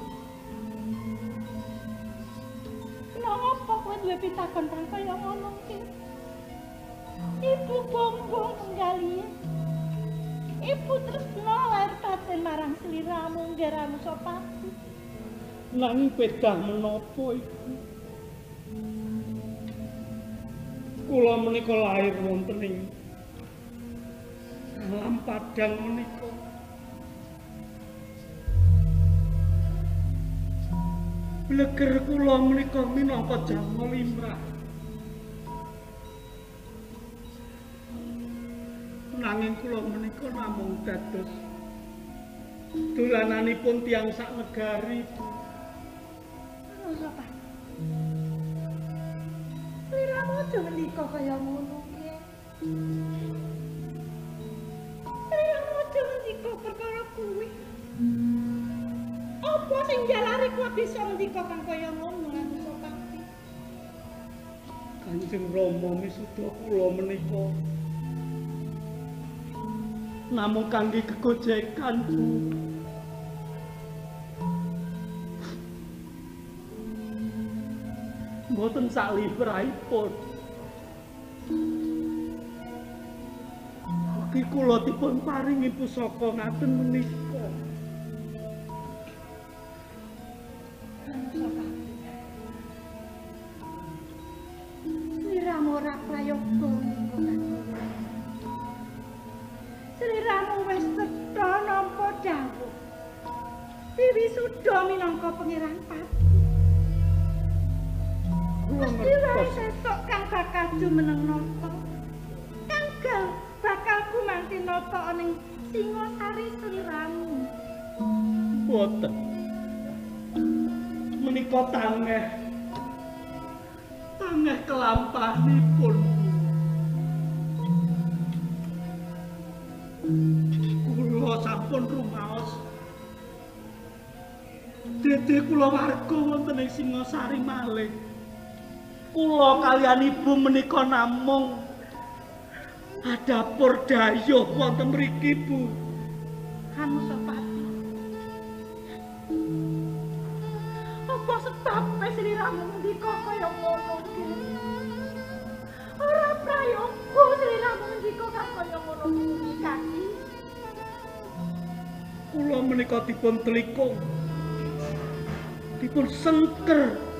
Napa kowe duwe pitakon kang kaya ngono ki? Ibu bombong nggaliye. Ibu tresno lair batin marang sliramu nggaramu sopati. Nanging pedah menapa iku? Kula menika lahir wonten ing alam padang menika. Bleger kula menika minangka jama limrah. Nanging kula menika namung dados dolananipun tiang sak negari. Sliramu aja ngendika kaya ngono ki. Jalari kuwi bisa ngendika kang kaya ngono anu sopati? Kanjeng Rama misuda kula menika namung kangge kegojekan Bu. Mboten sak librahipun. Ugi kula dipun paringi pusaka ngaten menika. Namung adapur dayuh wonten mriki, Bu. Anu Sopati. Apa sebabe sliramu ndika kaya ngono ki? Ora prayoga sliramu ndika kaya ngono kuwi kaki. Kula menika dipun telikung. Dipun sengker.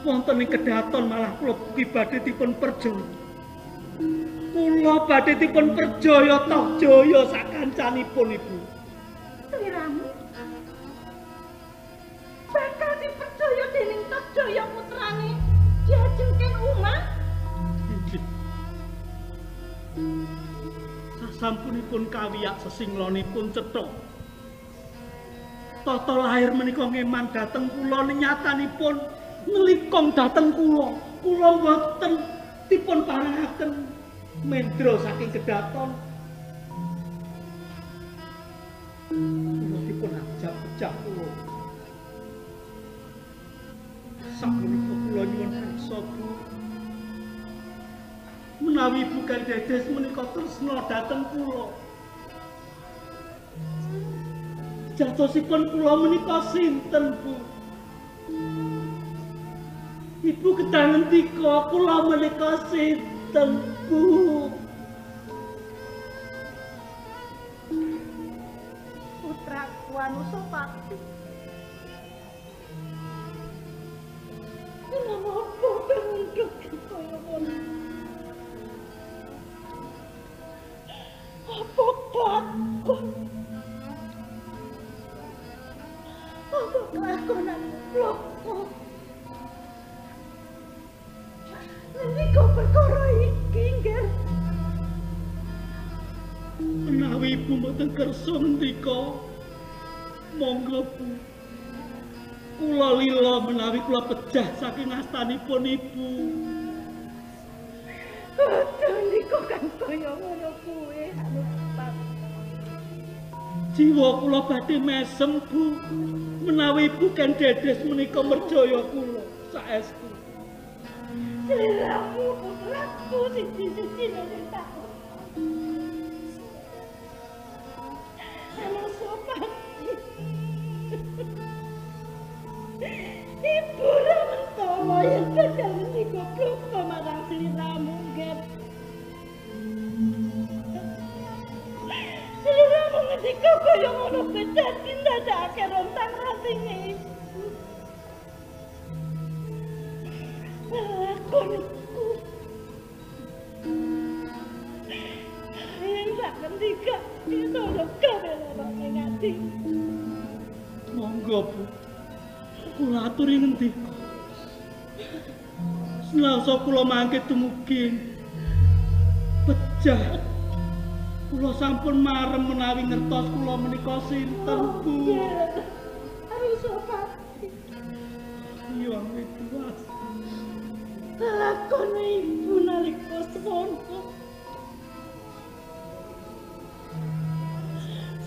Wonten ing kedaton malah kula ugi badhe dipun perjaya. Kula badhe dipun perjaya toh jaya sak kancanipun Ibu. Sliramu bakal dipercaya dening Tajaya putrane Jajengken Uma. Inggih. Sasampunipun kawiyak sesinglonipun cetha. Tata lahir menika ngeman dhateng kula nyatanipun ngelikong dhateng kula. Kula mboten dipun parangaken mendra saking kedaton. Kula dipun ajab pecah kula. Sapunika kula nyuwun pirsa, Bu. Menawi bukan dedes menika tresna dhateng kula. Jatosipun kula menika sinten, Bu? Ibu kedah ngendika kula menika sinten, Bu? Putraku Anusapati. Kenapa pengunduk kaya ngono? Apa takut? Apa kelakonan bloko? Mboten kersa ngendika, monggo Bu. Kula lila menawi kula pejah saking astanipun ibu. Niku kan kaya ngono kuwi. Jiwa kula badhe mesem, Bu. Menawi ibu kan dedes menika merjaya kula saestu. Sliramu putraku siji-siji Kalau <laughs> sopan. Ibu yang Gap. Seliramu Yang kita udah lara ning ati. Monggo, Bu. Kula aturi ngendika. Selasa kula mangke tumugin pejah. Kula sampun marem menawi ngertos kula menika sinten, Bu. Harus obat. Iya, Tuas. Lakone ibu nalika semono.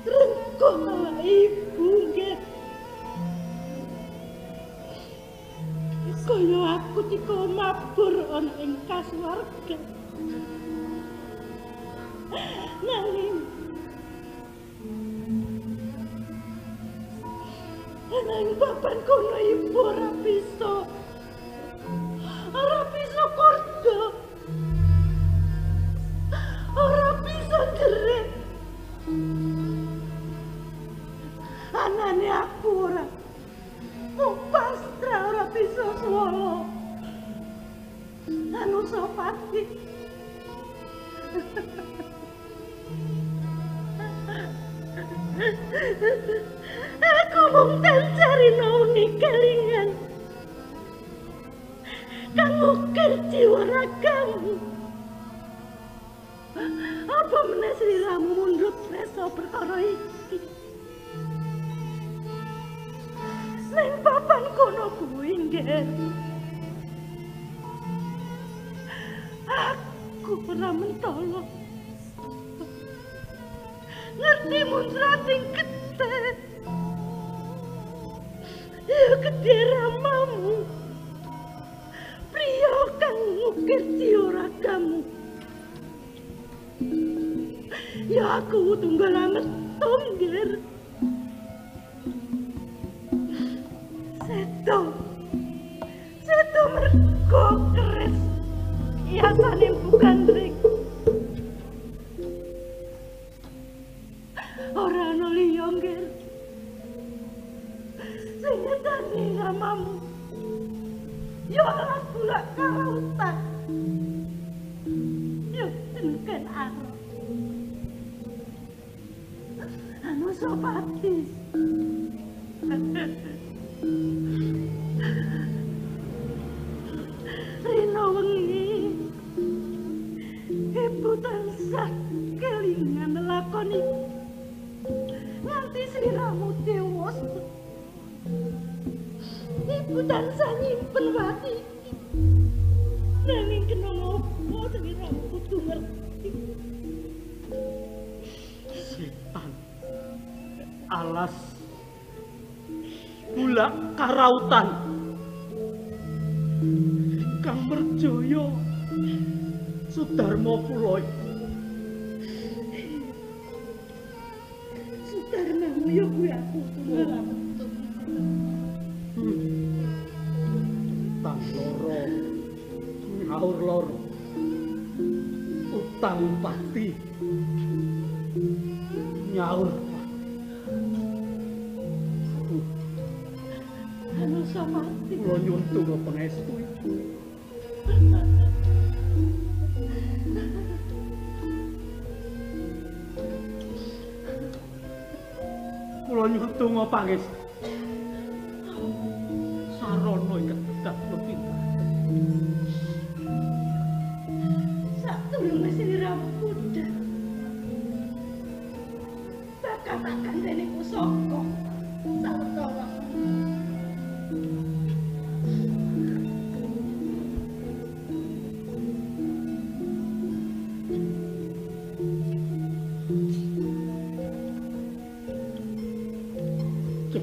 Rengkono ibu nggih. Kaya aku tika mabur ana ing kasuwarga. Nanging Nanging papan kono ibu ora bisa. Ora bisa kordo. Ora bisa jerit. Anane aku ora. Mau pasrah ora bisa swara. Anu sopati. Aku mung cari nauni kelingan. Kamu kerji waragamu. Apa meneh sliramu mundhut preso perkara iki? Ning papan kono kuwi nggih. Aku ora mentolo. Ngerti mundrating gede. Ya ramamu. Priya kang ngukir dioragamu. Ya aku tunggal amet tonggir. Seto. Seto mergo keres. Hiasane bukan ring. Ora ana liya nggir. Sing nyedani namamu. Ya ora bulak karautan. Ya tenken aro. Anu sopati. Nyuntung pangestu.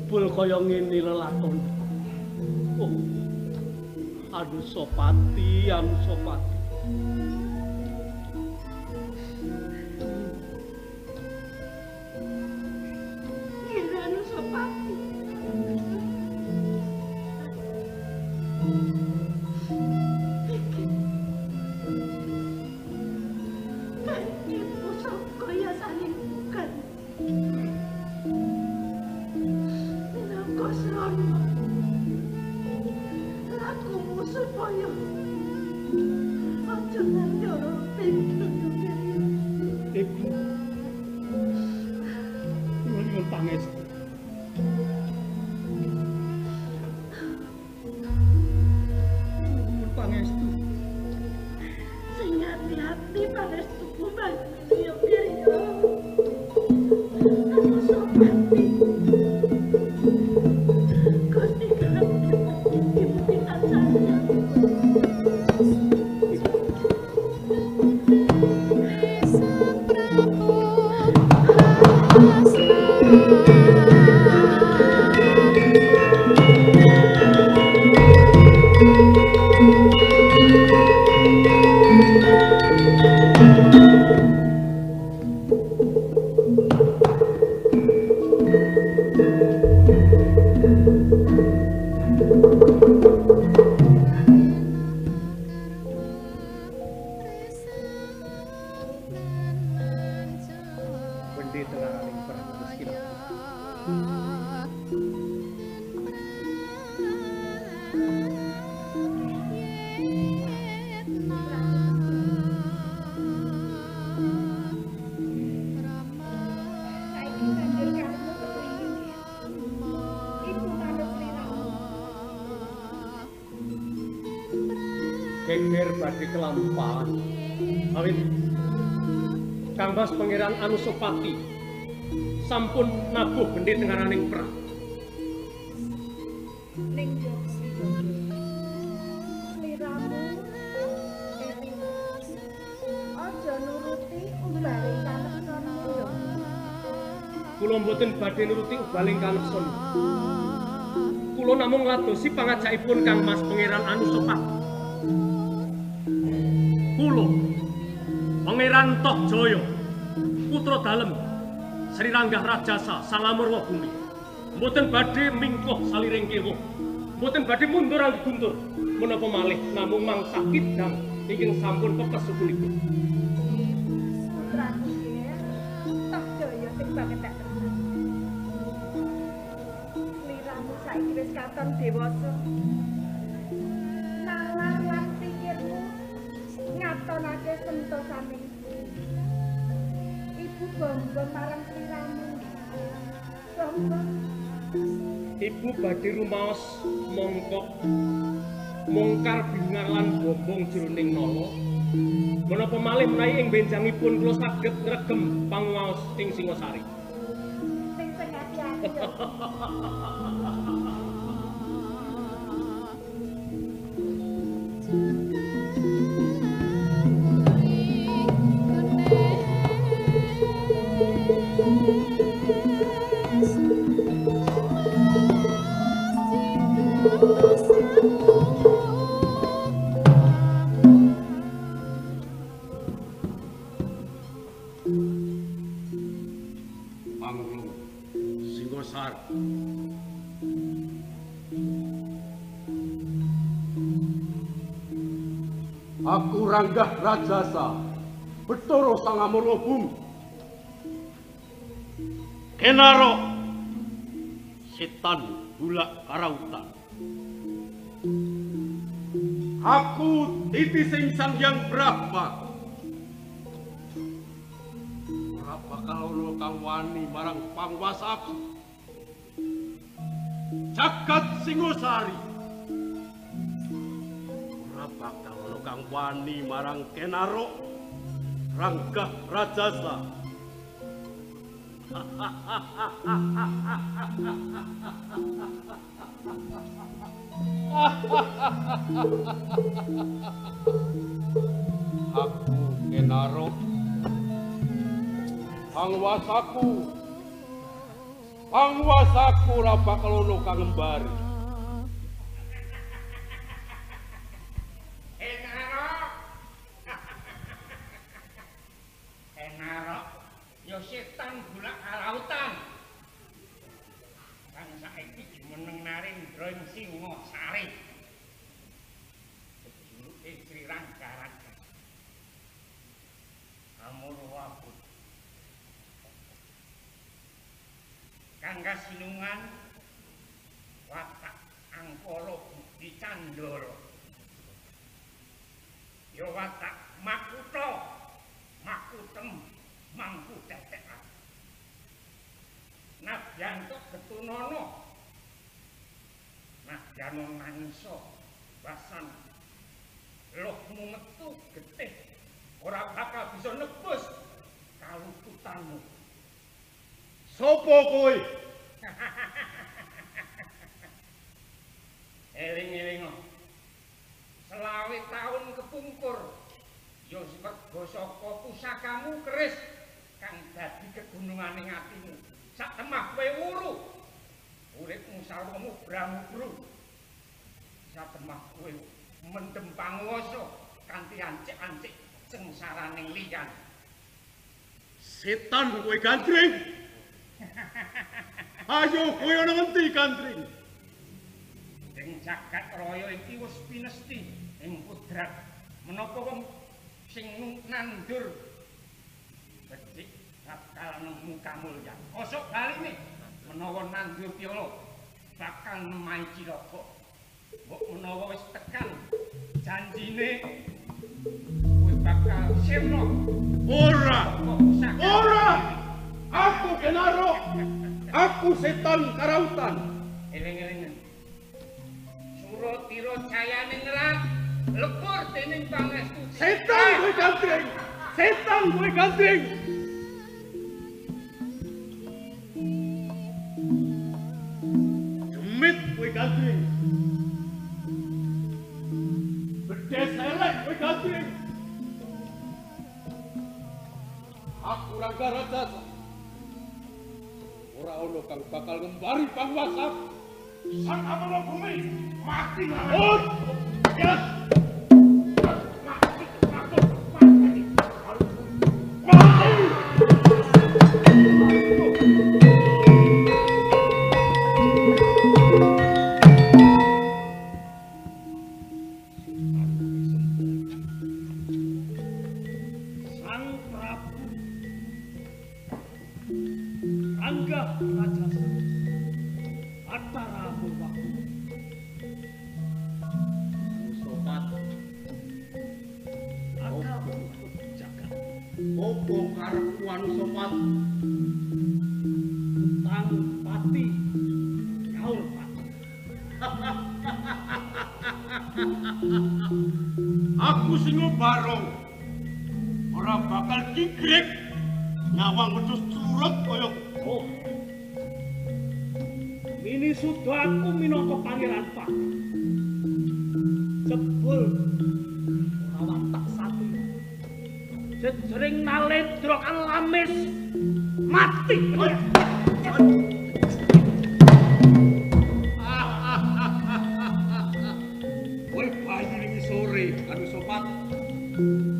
Jebul kaya ngene lelakon. Oh. Anusapati, Anusapati. Ngene Pangeran Anusapati sampun nabuh bendi tengaraning perang. Ning Liramu Aja nuruti Kula mboten badhe nuruti ubaling kanekson. Kula namung ngladosi pangajakipun Kang Mas Pangeran Anusapati. Dalem Sri Ranggah Rajasa Sangamurwa Bumi. Mboten badhe mingkuh saliring kewo. Mboten badhe mundur angge guntur. Menapa malih namung mangsa kidang ingkang sampun pepes sukunipun. putraku ya tak jaya sing banget tak liramu saiki wis katon dewasa nalar lan pikirmu ngatonake sentosaning bangga marang liramu bangga Ibu badhe rumaos mongkok mungkar bingar lan bombong jroning nala. Menapa malih menawi ing benjangipun kula saged ngregem panguwaos ing Singosari. sing sing ati-ati <laughs> Ranggah Rajasa, Betoro Sangamurwa Bumi. Kenaro Setan Bulak Karautan. Aku Titi Sing Sangyang Brahma. Ora bakal ono kang wani marang pangwasaku. Jagat Singosari. Kang wani marang Kenaro. Ranggah Rajasa. Aku Kenaro. Pangwasaku Pangwasaku ora bakal ono kang ngembari. Ya setan bulak kalautan. Kan saiki jumeneng Narendra ing Singosari. Juluke Sri Ranggaraja. Amurwa Putra. Kang kasinungan watak angkara bukti candara. Ya watak Nadyanto getunono. Nadyano nangisa basan lohmu metu getih ora bakal bisa nebus kaluputanmu. Sopo kowe? <laughs> Eling-eling Selawe tahun kepungkur ya sego saka pusakamu keris kang dadi kegunungan ing atimu. Sak temah kowe wuru. Uripmu sarwamu bramubru. Sak temah kowe mendem panguwasa kanthi ancik-ancik sengsaraning liyan. Setan kowe gandring. <laughs> Ayo kowe ana ngendi gandring? Ing jagat raya iki wis pinesti ing pudrat menapa wong sing nandur becik bakal nemu kamulyan. Kosok baline menawa nandur piala bakal nemahi cilaka. Mbok menawa wis tekan janjine kowe bakal sirna. Ora. Ora. Aku Genaro. Aku setan karautan. Eling-eling. Suratira cayaning nerat lebur dening pangestu. Setan kowe gandring. Setan kowe gandring. Demit kowe gandring. Bedes elek kowe gandring. Aku Rangga Raja. Ora ono kang bakal ngembari panguwasa. Sang Apollo bumi mati ngarep. Yes. Lamis mati kowe bayi ning sore anu sobat.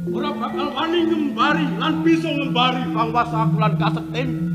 Ora bakal wani ngembari lan bisa ngembari pangwasa aku lan kasekten.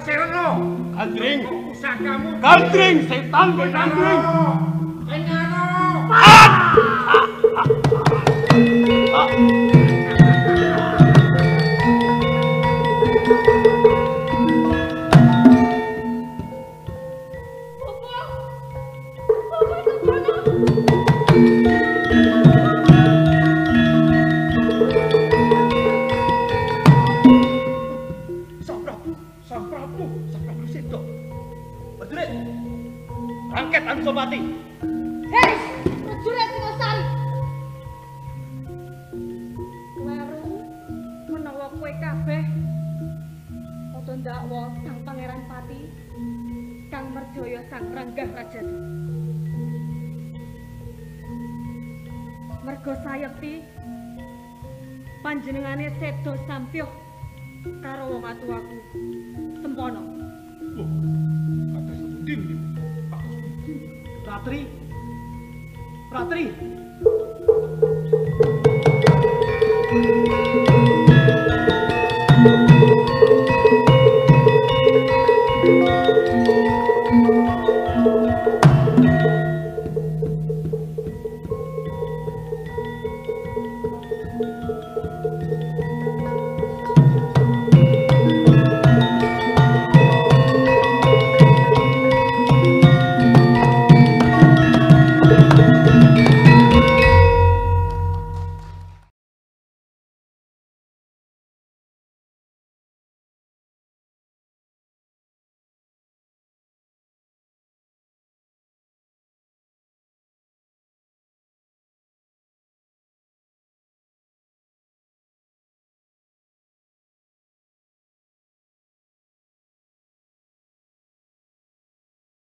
Mesti bakal sirna. Gandring. Pusakamu. Gandring setan kowe gandring.